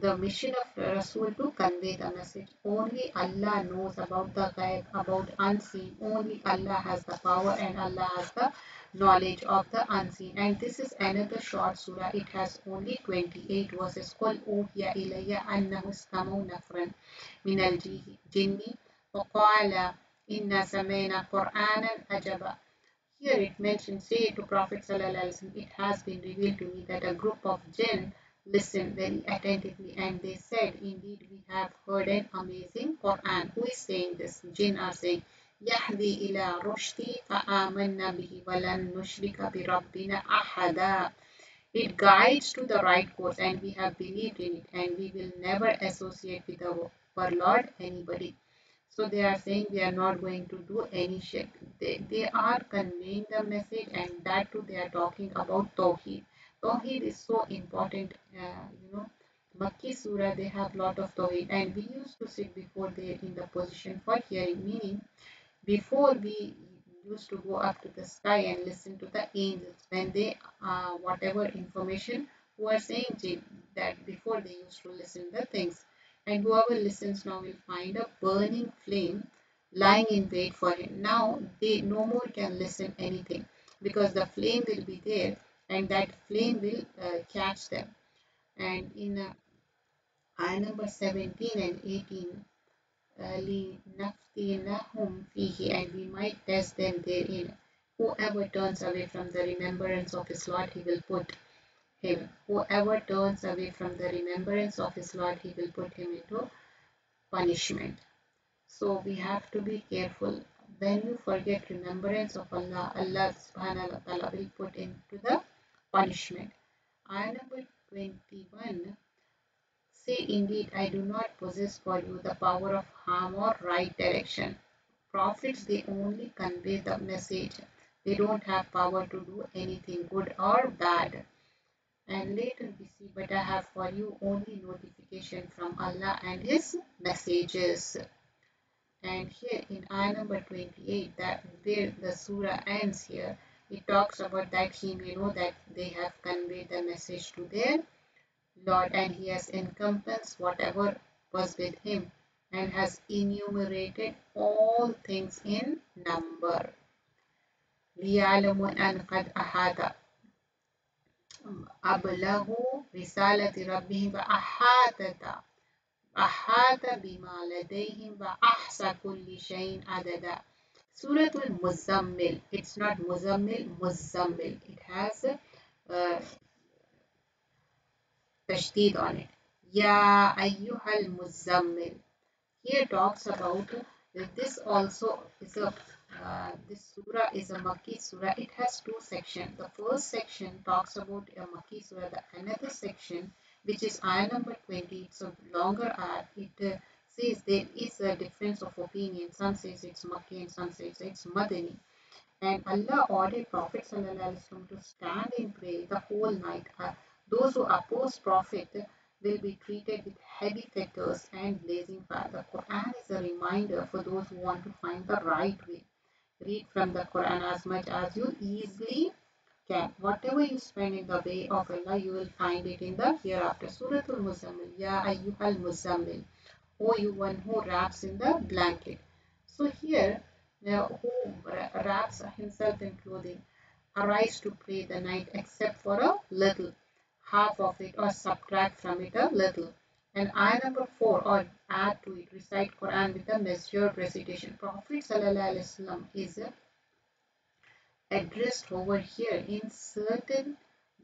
the mission of Rasul to convey the message. Only Allah knows about the ghaib, about unseen. Only Allah has the power and Allah has the knowledge of the unseen. And this is another short surah. It has only 28 verses. قُلْ أُوحِيَ إِلَيَّ أَنَّهُ اسْتَمَعَ نَفْرًا مِنَ الْجِنِّ وَقَالَ إِنَّا سَمِعْنَا قُرْآنًا عَجَبًا Here it mentions, say to Prophet ﷺ, it has been revealed to me that a group of jinn listened very attentively and they said, Indeed, we have heard an amazing Quran. Who is saying this? Jinn are saying, Ila rushdi fa'amanna bihi walan nushrika bi rabbina ahada. It guides to the right course and we have believed in it and we will never associate with our Lord anybody. So they are saying we are not going to do any shirk. They, they are conveying the message and that too they are talking about Tawheed. Tawheed is so important, uh, you know. Makki Surah, they have lot of Tawheed and we used to sit before they in the position for hearing, meaning before we used to go up to the sky and listen to the angels when they, uh, whatever information who are saying that before they used to listen the things. And whoever listens now will find a burning flame lying in wait for him. Now they no more can listen anything because the flame will be there and that flame will uh, catch them. And in uh, number 17 and 18, لِنَفْتِنَهُمْ فِيهِ and we might test them therein. Whoever turns away from the remembrance of his Lord, he will put him. Whoever turns away from the remembrance of his Lord, he will put him into punishment. So we have to be careful. When you forget remembrance of Allah, Allah subhanahu wa ta'ala will put into the punishment. Ayah number 21 Say indeed, I do not possess for you the power of harm or right direction. Prophets, they only convey the message. They don't have power to do anything good or bad. And later we see, but I have for you only notification from Allah and His messages. And here in ayah number 28, that where the surah ends here, it talks about that he may know that they have conveyed the message to their Lord and he has encompassed whatever was with him and has enumerated all things in number. ليعلم أن قد أحاط أبلغوا رسالة ربهم وأحاطت أحاط بما لديهم وأحصى كل شيء عددا Surah Al-Muzammil. It's not Muzammil, Muzammil. It has a uh, tashdid on it. Ya ayyuhal Muzammil. Here talks about uh, this also is a uh, this surah is a Makki surah. It has two sections. The first section talks about a Makki surah. The another section, which is ayah number 20, it's a longer ayah. It uh, says there is a difference of opinion. Some says it's Makki and some says it's Madani. And Allah ordered Prophet ﷺ to stand in prayer the whole night. Uh, those who oppose Prophet will be treated with heavy fetters and blazing fire. The Quran is a reminder for those who want to find the right way. Read from the Quran as much as you easily can. Whatever you spend in the way of Allah, you will find it in the hereafter. Surah Al-Muzammil. Ya ayyuhal muzammil. O you one who wraps in the blanket. So here, now who wraps himself in clothing, arise to pray the night except for a little, half of it or subtract from it a little. And ayah number 4 or add to it, recite Quran with a measured recitation. Prophet Wasallam is addressed over here in certain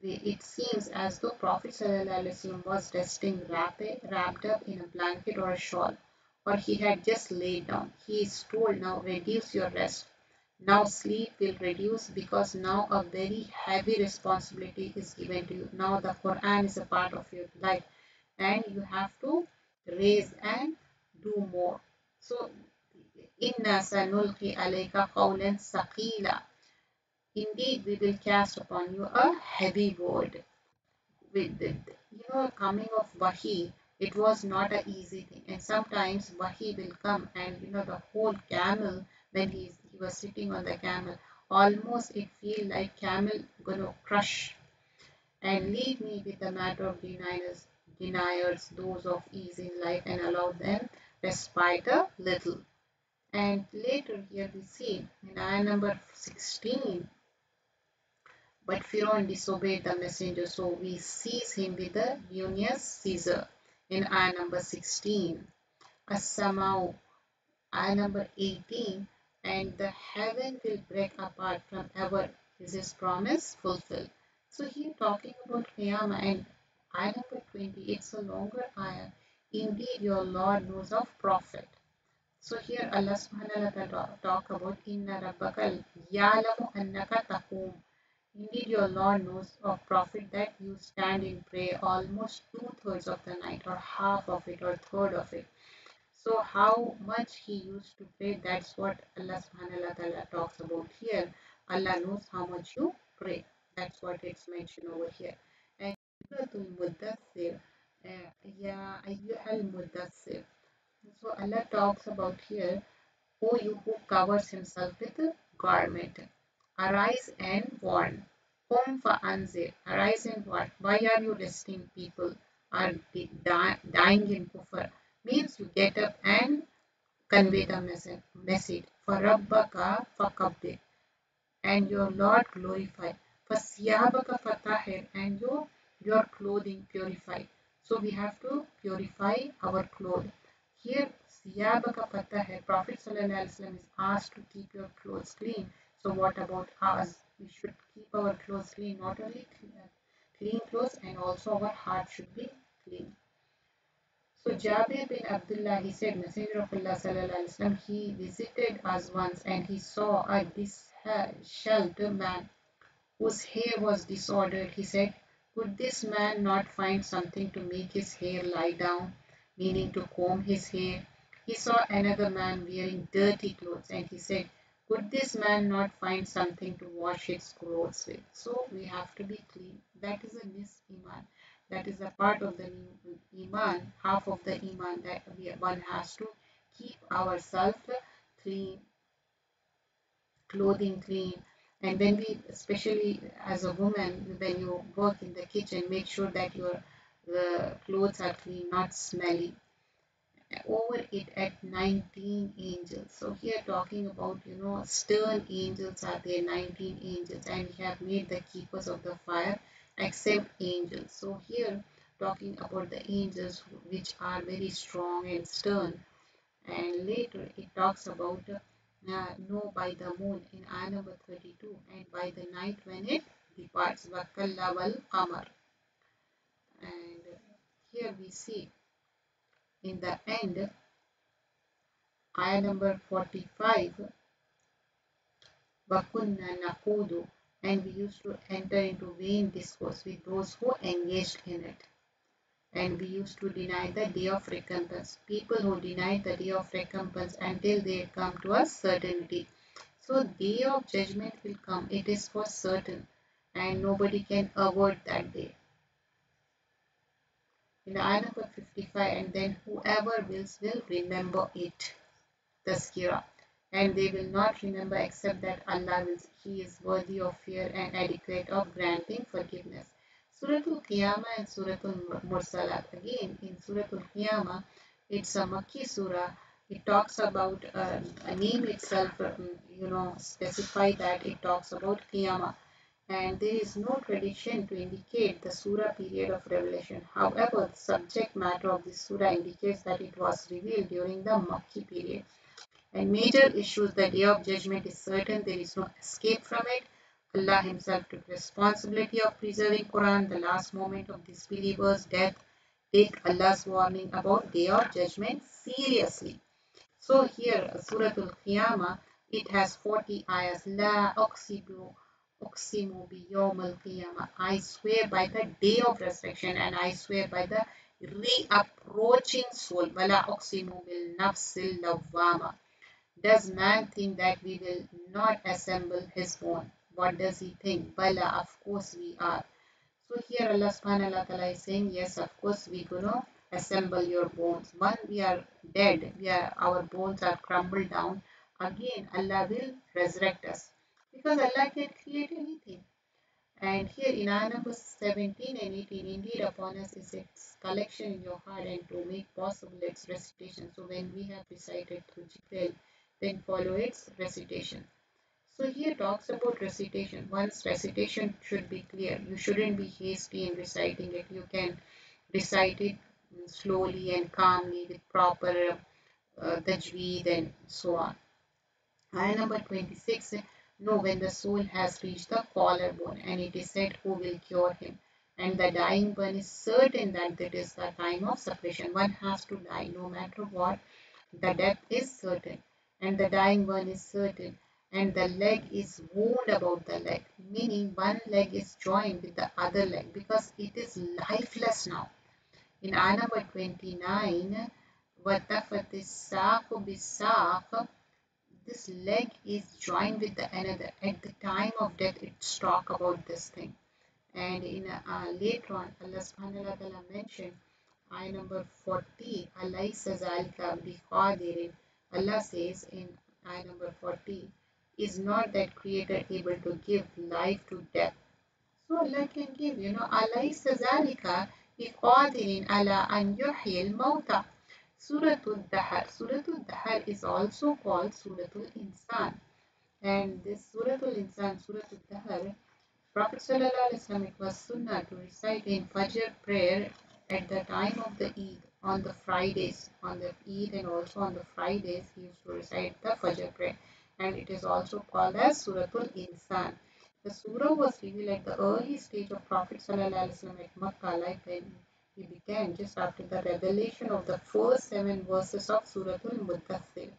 way. it seems as though Prophet ﷺ was resting wrapped up in a blanket or a shawl, or he had just laid down. He is told now reduce your rest. Now sleep will reduce because now a very heavy responsibility is given to you. Now the Quran is a part of your life and you have to raise and do more. So, inna sanulqi alayka qawlan saqila. Indeed, we will cast upon you a heavy word. With the, you know, coming of Wahi, it was not an easy thing. And sometimes Wahi will come and, you know, the whole camel, when he, he was sitting on the camel, almost it feel like camel gonna crush. And leave me with the matter of deniers, deniers, those of ease in life, and allow them respite a little. And later here we see in ayah number 16, but Pharaoh disobeyed the messenger, so we seize him with the Junius Caesar in ayah number 16. As-Samau, ayah number 18, and the heaven will break apart from ever is his promise fulfilled. So here talking about Qiyamah and ayah number 20, it's a longer ayah. Indeed, your Lord knows of prophet. So here Allah subhanahu wa ta'ala talk about Inna rabbaka ya'lamu annaka taqum Indeed, your Lord knows of Prophet that you stand in prayer almost two thirds of the night, or half of it, or third of it. So, how much he used to pray, that's what Allah subhanahu wa ta'ala talks about here. Allah knows how much you pray. That's what it's mentioned over here. And Suratul Muddassir, uh, Ya Ayyuhal Muddassir. So, Allah talks about here, O you who covers himself with a garment. Arise and warn. Qum fa'anzir. Arise and warn. Why are you resting? People are dying in kufr. Means you get up and convey the message. For Rabbaka fakabbir. And your Lord glorify. For fatahir. And your, your clothing purify. So we have to purify our clothes. Here, siyabaka fatahir. Prophet is asked to keep your clothes clean. So what about us? We should keep our clothes clean, not only clean uh, clothes and also our heart should be clean. So Jabir bin Abdullah, he said, Messenger of Allah sallallahu he visited us once and he saw a disheveled man whose hair was disordered. He said, could this man not find something to make his hair lie down, meaning to comb his hair? He saw another man wearing dirty clothes and he said, could this man not find something to wash his clothes with? So we have to be clean. That is a nis iman. That is a part of the iman, half of the iman that we, one has to keep ourselves clean, clothing clean. And when we, especially as a woman, when you work in the kitchen, make sure that your the clothes are clean, not smelly over it at 19 angels. So here talking about, you know, stern angels are there, 19 angels, and he have made the keepers of the fire except angels. So here talking about the angels which are very strong and stern. And later it talks about uh, no by the moon in ayah number 32 and by the night when it departs. Vakalla wal. And here we see in the end ayah number 45 Bakunna Nakudu and we used to enter into vain discourse with those who engaged in it. And we used to deny the day of recompense. People who deny the day of recompense until they come to a certainty. So day of judgment will come. It is for certain. And nobody can avoid that day in ayah number 55 and then whoever wills will remember it tazkira and they will not remember except that Allah will he is worthy of fear and adequate of granting forgiveness Surah Al-Qiyamah and Surah Al-Mursalat. again in Surah Al-Qiyamah, it's a Makki surah it talks about uh, a name itself um, you know specify that it talks about Qiyamah and there is no tradition to indicate the surah period of revelation. However, the subject matter of this surah indicates that it was revealed during the Makki period. And major issues, the day of judgment is certain, there is no escape from it. Allah himself took responsibility of preserving Quran, the last moment of disbelievers' death. Take Allah's warning about day of judgment seriously. So here, Surah Al-Qiyamah, it has 40 ayahs. La uqsibu uqsimu. I swear by the day of resurrection and I swear by the reapproaching soul. Wala uqsimu bil nafsil lawwama. Does man think that we will not assemble his bone? What does he think? Bala, of course we are. So here Allah subhanahu wa ta'ala is saying, yes, of course we're gonna assemble your bones. When we are dead, we are, our bones are crumbled down, again Allah will resurrect us. Because Allah can create anything. And here in ayah number 17 and 18, indeed upon us is its collection in your heart and to make possible its recitation. So when we have recited through Jibreel, then follow its recitation. So here talks about recitation. Once recitation should be clear. You shouldn't be hasty in reciting it. You can recite it slowly and calmly with proper uh, tajweed and so on. Ayah number 26. Know when the soul has reached the collarbone and it is said who will cure him. And the dying one is certain that it is the time of separation. One has to die no matter what. The death is certain and the dying one is certain and the leg is wound about the leg meaning one leg is joined with the other leg because it is lifeless now. In ayah number 29 watafat is-saqu saq," this leg is joined with the another. At the time of death it's talk about this thing. And in uh, later on allah subhanahu wa ta'ala mentioned ayah number 40 Allah says in ayah number 40, is not that creator able to give life to death. So Allah can give, you know, Allah is zalika biqadirin ala an yuhyil mawta. Suratul Dahar. Suratul Dahar is also called Suratul Insan. And this Suratul Insan, Suratul Dahar, Prophet Sallallahu Alaihi it was sunnah to recite in Fajr prayer at the time of the Eid on the Fridays, on the Eid and also on the Fridays, he used to recite the Fajr prayer and it is also called as Suratul Insan. The surah was revealed at the early stage of Prophet ﷺ at Makkah, like when he began just after the revelation of the first seven verses of Suratul Muddathir.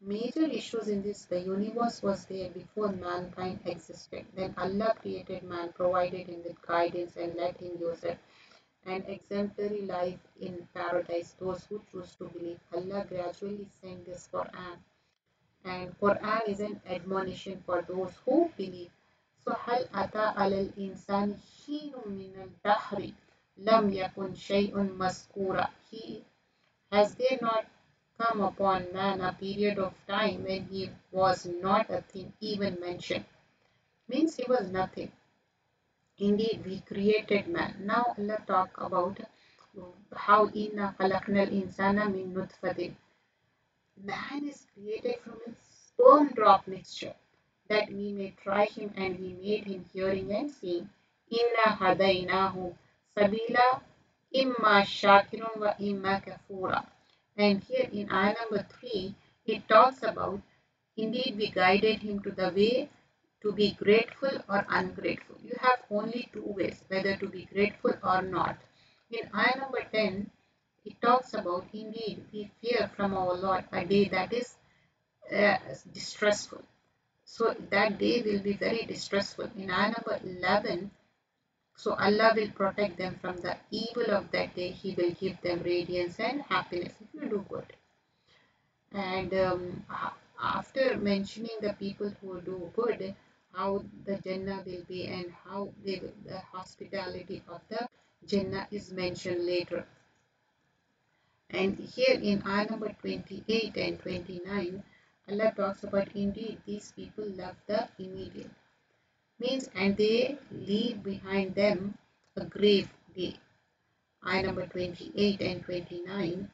Major issues in this, the universe was there before mankind existed. Then Allah created man, provided him with guidance and let him use it. An exemplary life in paradise, those who choose to believe. Allah gradually sent this Quran and Quran is an admonition for those who believe. So هل أتى على الإنسان حين من الدهر لم يكن شيء مذكورا He has there not come upon man a period of time when he was not a thing even mentioned means he was nothing indeed we created man now Allah talk about how inna khalaqnal insana min nutfatin Man is created from a sperm drop mixture that we may try him and we made him hearing and seeing. Inna hadainahu sabila imma shakirun wa imma kafura. And here in ayah number 3, it talks about indeed we guided him to the way to be grateful or ungrateful. You have only two ways, whether to be grateful or not. In ayah number 10, it talks about indeed we fear from our Lord a day that is uh, distressful. So that day will be very distressful. In ayah number 11, so Allah will protect them from the evil of that day. He will give them radiance and happiness if you do good. And um, after mentioning the people who do good, how the Jannah will be and how they the hospitality of the Jannah is mentioned later. And here in ayah number 28 and 29, Allah talks about indeed these people love the immediate. Means and they leave behind them a grave day. Ayah number 28 and 29.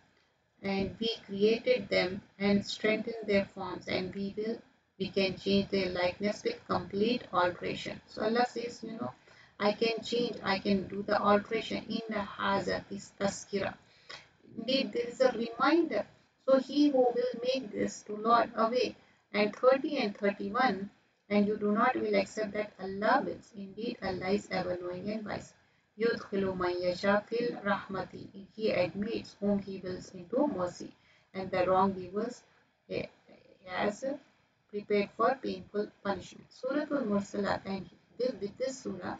And we created them and strengthened their forms and we will we can change their likeness with complete alteration. So Allah says, you know, I can change, I can do the alteration in the hazard, this tazkira. Indeed, there is a reminder. So he who will make this to Lord away. And 30 and 31, and you do not will accept that Allah wills. Indeed, Allah is ever knowing and wise. Yudkhilu man yasha fil rahmati. He admits whom he wills into mercy, and the wrongdoers eh, eh, he has prepared for painful punishment. Surah Al-Mursalat and with this surah,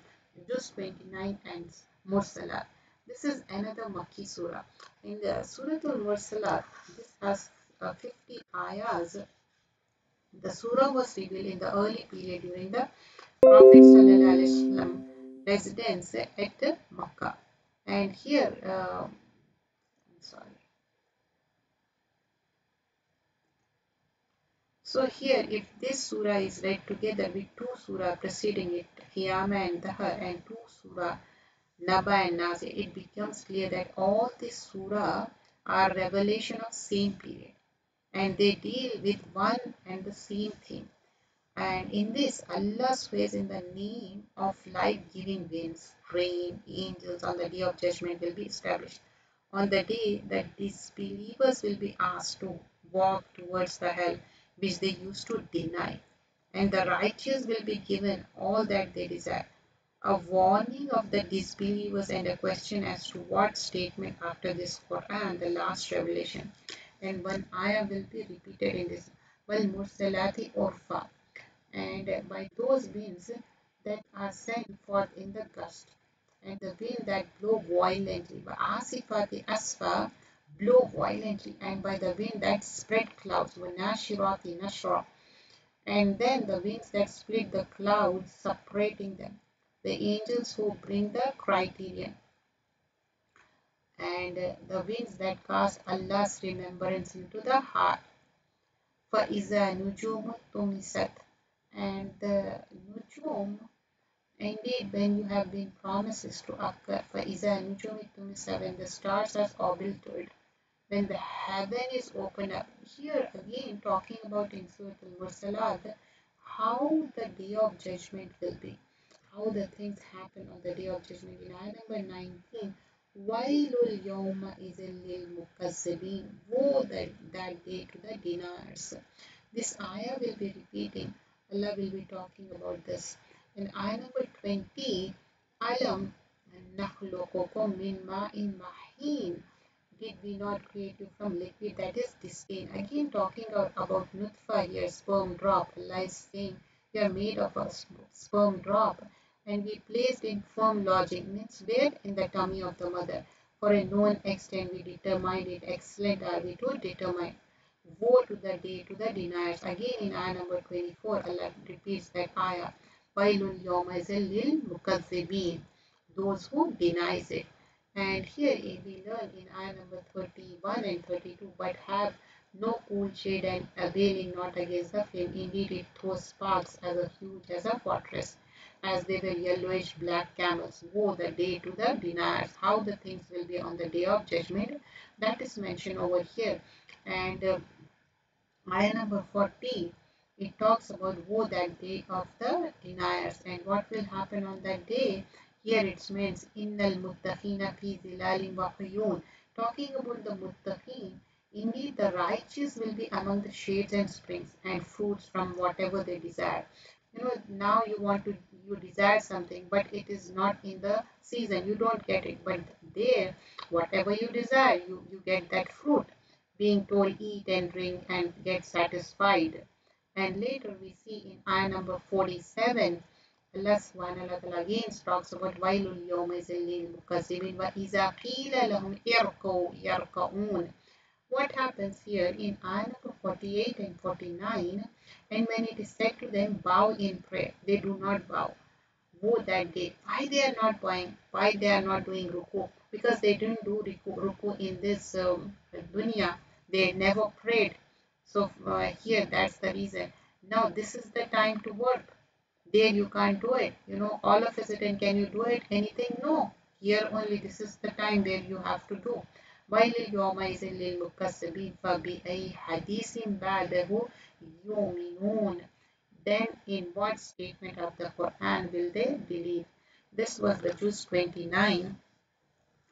Juz 29 ends. Mursalat. This is another Makki surah. In the Surah Al-Mursalat, this has uh, 50 ayahs. The surah was revealed in the early period during the Prophet Wasallam residence at Makkah. And here, uh, sorry. So here, if this surah is read together with two surah preceding it, Qiyamah and Dahar, and two surah Naba and Nazi, it becomes clear that all these surah are revelation of same period, and they deal with one and the same thing. And in this, Allah swears in the name of life-giving winds, rain, angels on the day of judgment will be established. On the day that disbelievers will be asked to walk towards the hell which they used to deny, and the righteous will be given all that they desire. A warning of the disbelievers and a question as to what statement after this Quran, the last revelation, and one ayah will be repeated in this. Well, Mursalati Orfa, and by those winds that are sent forth in the gust, and the wind that blow violently, by Asifati Asfa, blow violently and by the wind that spread clouds وَنَاشِرَاتِ نَشْرًا and then the winds that split the clouds separating them the angels who bring the criterion and the winds that cast Allah's remembrance into the heart فَإِذَا نُجُومُ تُمِسَتْ and the nujum Indeed, when you have been promises to occur, فَإِذَا نُجُومِ تُمِسَتْ when the stars are obliterated when the heaven is opened up. Here again talking about in Surah Al-Mursalat how the day of judgment will be, how the things happen on the day of judgment. In ayah number 19, Wailul yawma izil lil mukazzibin. Woe that, that day to the deniers. This ayah will be repeating. Allah will be talking about this. In ayah number 20, Alam nakhluqukum min ma'in mahin did we not create you from liquid that is disdain? Again talking about nutfa here, sperm drop. Is saying you are made of a sperm drop and we placed in firm lodging means where in the tummy of the mother. For a known extent we determined it excellent are we to determine. Woe to the day to the deniers. Again in ayah number 24 Allah repeats that ayah. Wailun yawmazil lil mukazzibin. Those who denies it. And here we learn in ayah number 31 and 32, but have no cool shade and availing not against the flame. Indeed, it throws sparks as a huge as a fortress, as they were yellowish black camels. Woe the day to the deniers, how the things will be on the day of judgment. That is mentioned over here. And uh, number 40, it talks about woe that day of the deniers and what will happen on that day here it means Innal muttaqina fi zilalin wa Talking about the muttaqin, indeed the righteous will be among the shades and springs and fruits from whatever they desire. You know, now you want to, you desire something, but it is not in the season. You don't get it. But there, whatever you desire, you, you get that fruit. Being told, eat and drink and get satisfied. And later we see in ayah number 47, Subhanahu wa ta'ala again talks about lil mukazzibin wa iza qila lahum irqu yarqaun. What happens here in ayah number 48 and 49 and when it is said to them bow in prayer, they do not bow. Woe that day. Why they are not bowing? Why they are not doing ruku? Because they didn't do ruku, ruku in this um, dunya. They never prayed. So uh, here that's the reason. Now this is the time to work there you can't do it. You know all of a sudden can you do it? Anything? No. Here only this is the time where you have to do. then in what statement of the Quran will they believe? This was the juz 29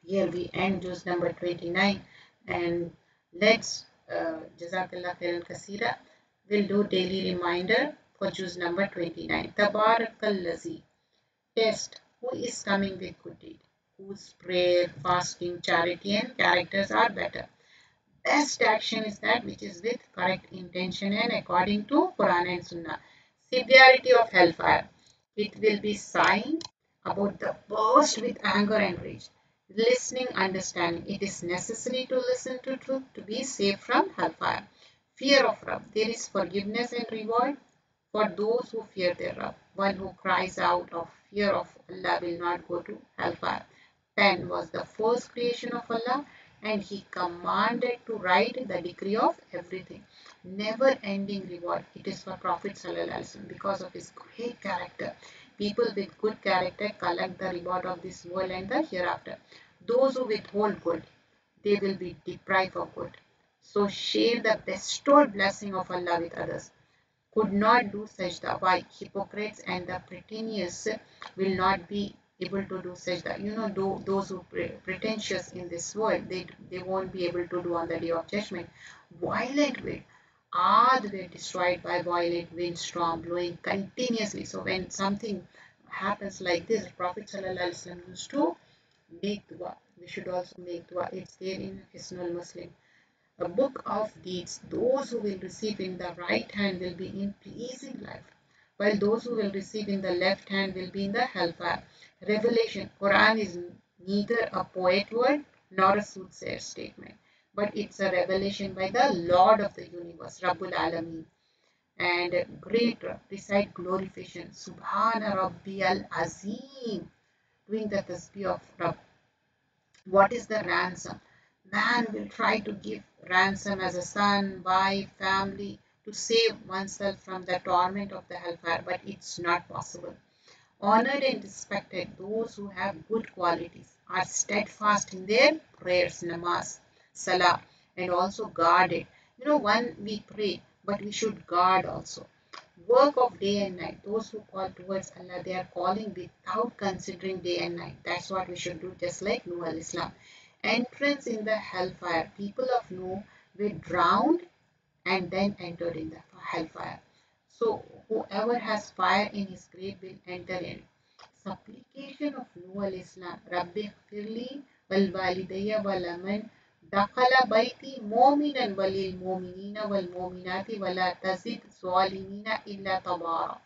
here we end juz number 29 and let's uh, khairan kasira we'll do daily reminder for juz number 29. Tabarakallazi. Test. Who is coming with good deed? Whose prayer, fasting, charity and characters are better? Best action is that which is with correct intention and according to Quran and Sunnah. Severity of hellfire. It will be sign about the burst with anger and rage listening understanding. It is necessary to listen to truth to be safe from hellfire. Fear of Rabb. There is forgiveness and reward for those who fear their Rabb. One who cries out of fear of Allah will not go to hellfire. Pen was the first creation of Allah and he commanded to write the decree of everything. Never ending reward. It is for Prophet ﷺ because of his great character. People with good character collect the reward of this world and the hereafter. Those who withhold good, they will be deprived of good. So share the bestowed blessing of Allah with others. Could not do sajda. Why? Hypocrites and the pretentious will not be able to do such that You know, those who pretentious in this world, they, they won't be able to do on the day of judgment. Violent will Ad were destroyed by violent wind windstorm blowing continuously. So when something happens like this, Prophet ﷺ used to make dua. We should also make dua. It's there in Hisnul Muslim. A book of deeds. Those who will receive in the right hand will be in pleasing life, while those who will receive in the left hand will be in the hellfire. Revelation. Quran is neither a poet word nor a soothsayer statement but it's a revelation by the Lord of the universe, Rabbul Alameen. And great recite glorification, Subhana Rabbi al Azim, doing the tasbih of Rabb. What is the ransom? Man will try to give ransom as a son, wife, family to save oneself from the torment of the hellfire, but it's not possible. Honored and respected, those who have good qualities are steadfast in their prayers, namaz salah and also guarded. You know, one we pray, but we should guard also. Work of day and night. Those who call towards Allah, they are calling without considering day and night. That's what we should do, just like Nuh al-Islam entrance in the hellfire. People of Noah were drowned and then entered in the hellfire. So whoever has fire in his grave will enter in. Supplication of Noah al-Islam. Rabbi khfirli wal walidayya wal aman dakhala bayti mu'minan walil mu'minina wal mu'minati wala tazid zalimina illa tabara.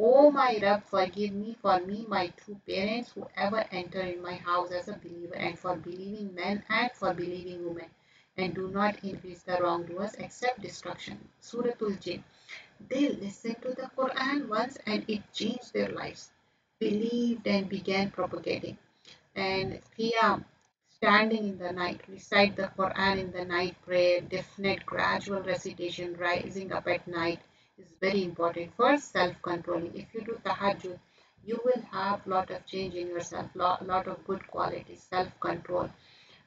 O my Rabb, forgive me for me, my two parents, who ever enter in my house as a believer, and for believing men and for believing women. And do not increase the wrongdoers except destruction. Suratul Jinn. They listened to the Quran once and it changed their lives. Believed and began propagating. And Qiyam, standing in the night, recite the Quran in the night prayer, definite gradual recitation, rising up at night is very important for self-controlling. If you do tahajjud, you will have lot of change in yourself, lot, lot of good qualities, self-control.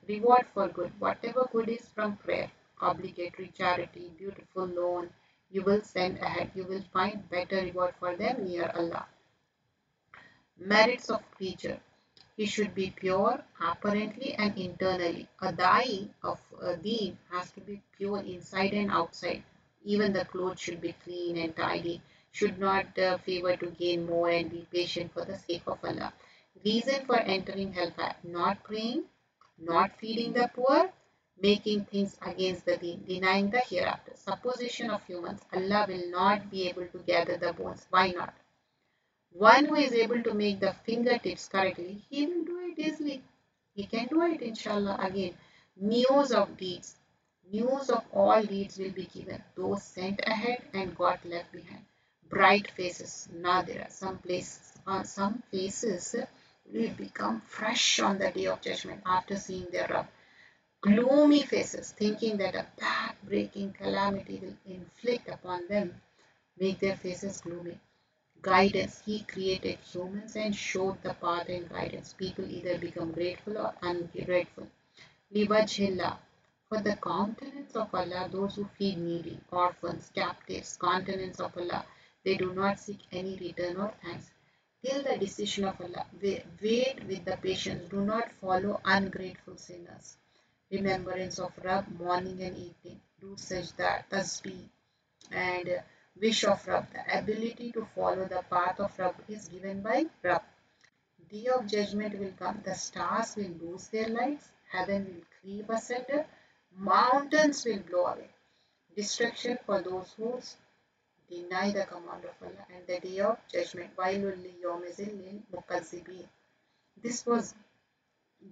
Reward for good, whatever good is from prayer, obligatory charity, beautiful loan, you will send ahead. You will find better reward for them near Allah. Merits of preacher he should be pure apparently and internally. A da'i of a deen has to be pure inside and outside. Even the clothes should be clean and tidy. Should not uh, favor to gain more and be patient for the sake of Allah. Reason for entering hellfire. Not praying, not feeding the poor, making things against the deen, denying the hereafter. Supposition of humans. Allah will not be able to gather the bones. Why not? One who is able to make the fingertips correctly, he will do it easily. He can do it inshallah again. News of deeds. News of all deeds will be given. Those sent ahead and got left behind. Bright faces. Now there are some places, uh, some faces will become fresh on the day of judgment after seeing their Rabb. Gloomy faces, thinking that a back-breaking calamity will inflict upon them, make their faces gloomy guidance. He created humans and showed the path and guidance. People either become grateful or ungrateful. Libajhillah. For the countenance of Allah, those who feed needy, orphans, captives, countenance of Allah, they do not seek any return or thanks. Till the decision of Allah, they wait with the patience. Do not follow ungrateful sinners. Remembrance of Rabb morning and evening. Do sajda, tasbih, and wish of Rabb, the ability to follow the path of Rabb is given by Rabb. Day of judgment will come, the stars will lose their lights, heaven will creep asunder, mountains will blow away. Destruction for those who deny the command of Allah and the day of judgment. This was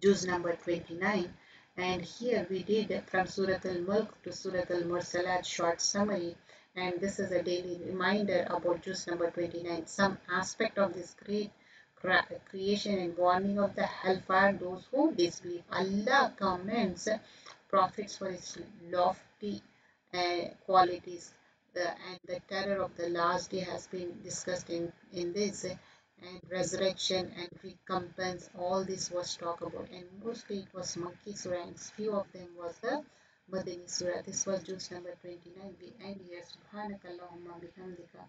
juz number 29 and here we did from Surat al-Mulk to Surat al-Mursalat short summary. And this is a daily reminder about juz number 29 some aspect of this great creation and warning of the hellfire those who disbelieve. Allah commends prophets for its lofty uh, qualities uh, and the terror of the last day has been discussed in in this and resurrection and recompense all this was talked about. And mostly it was Makki surah and few of them was the madani surah this was juz number 29 we end here subhanakallahumma bihamdika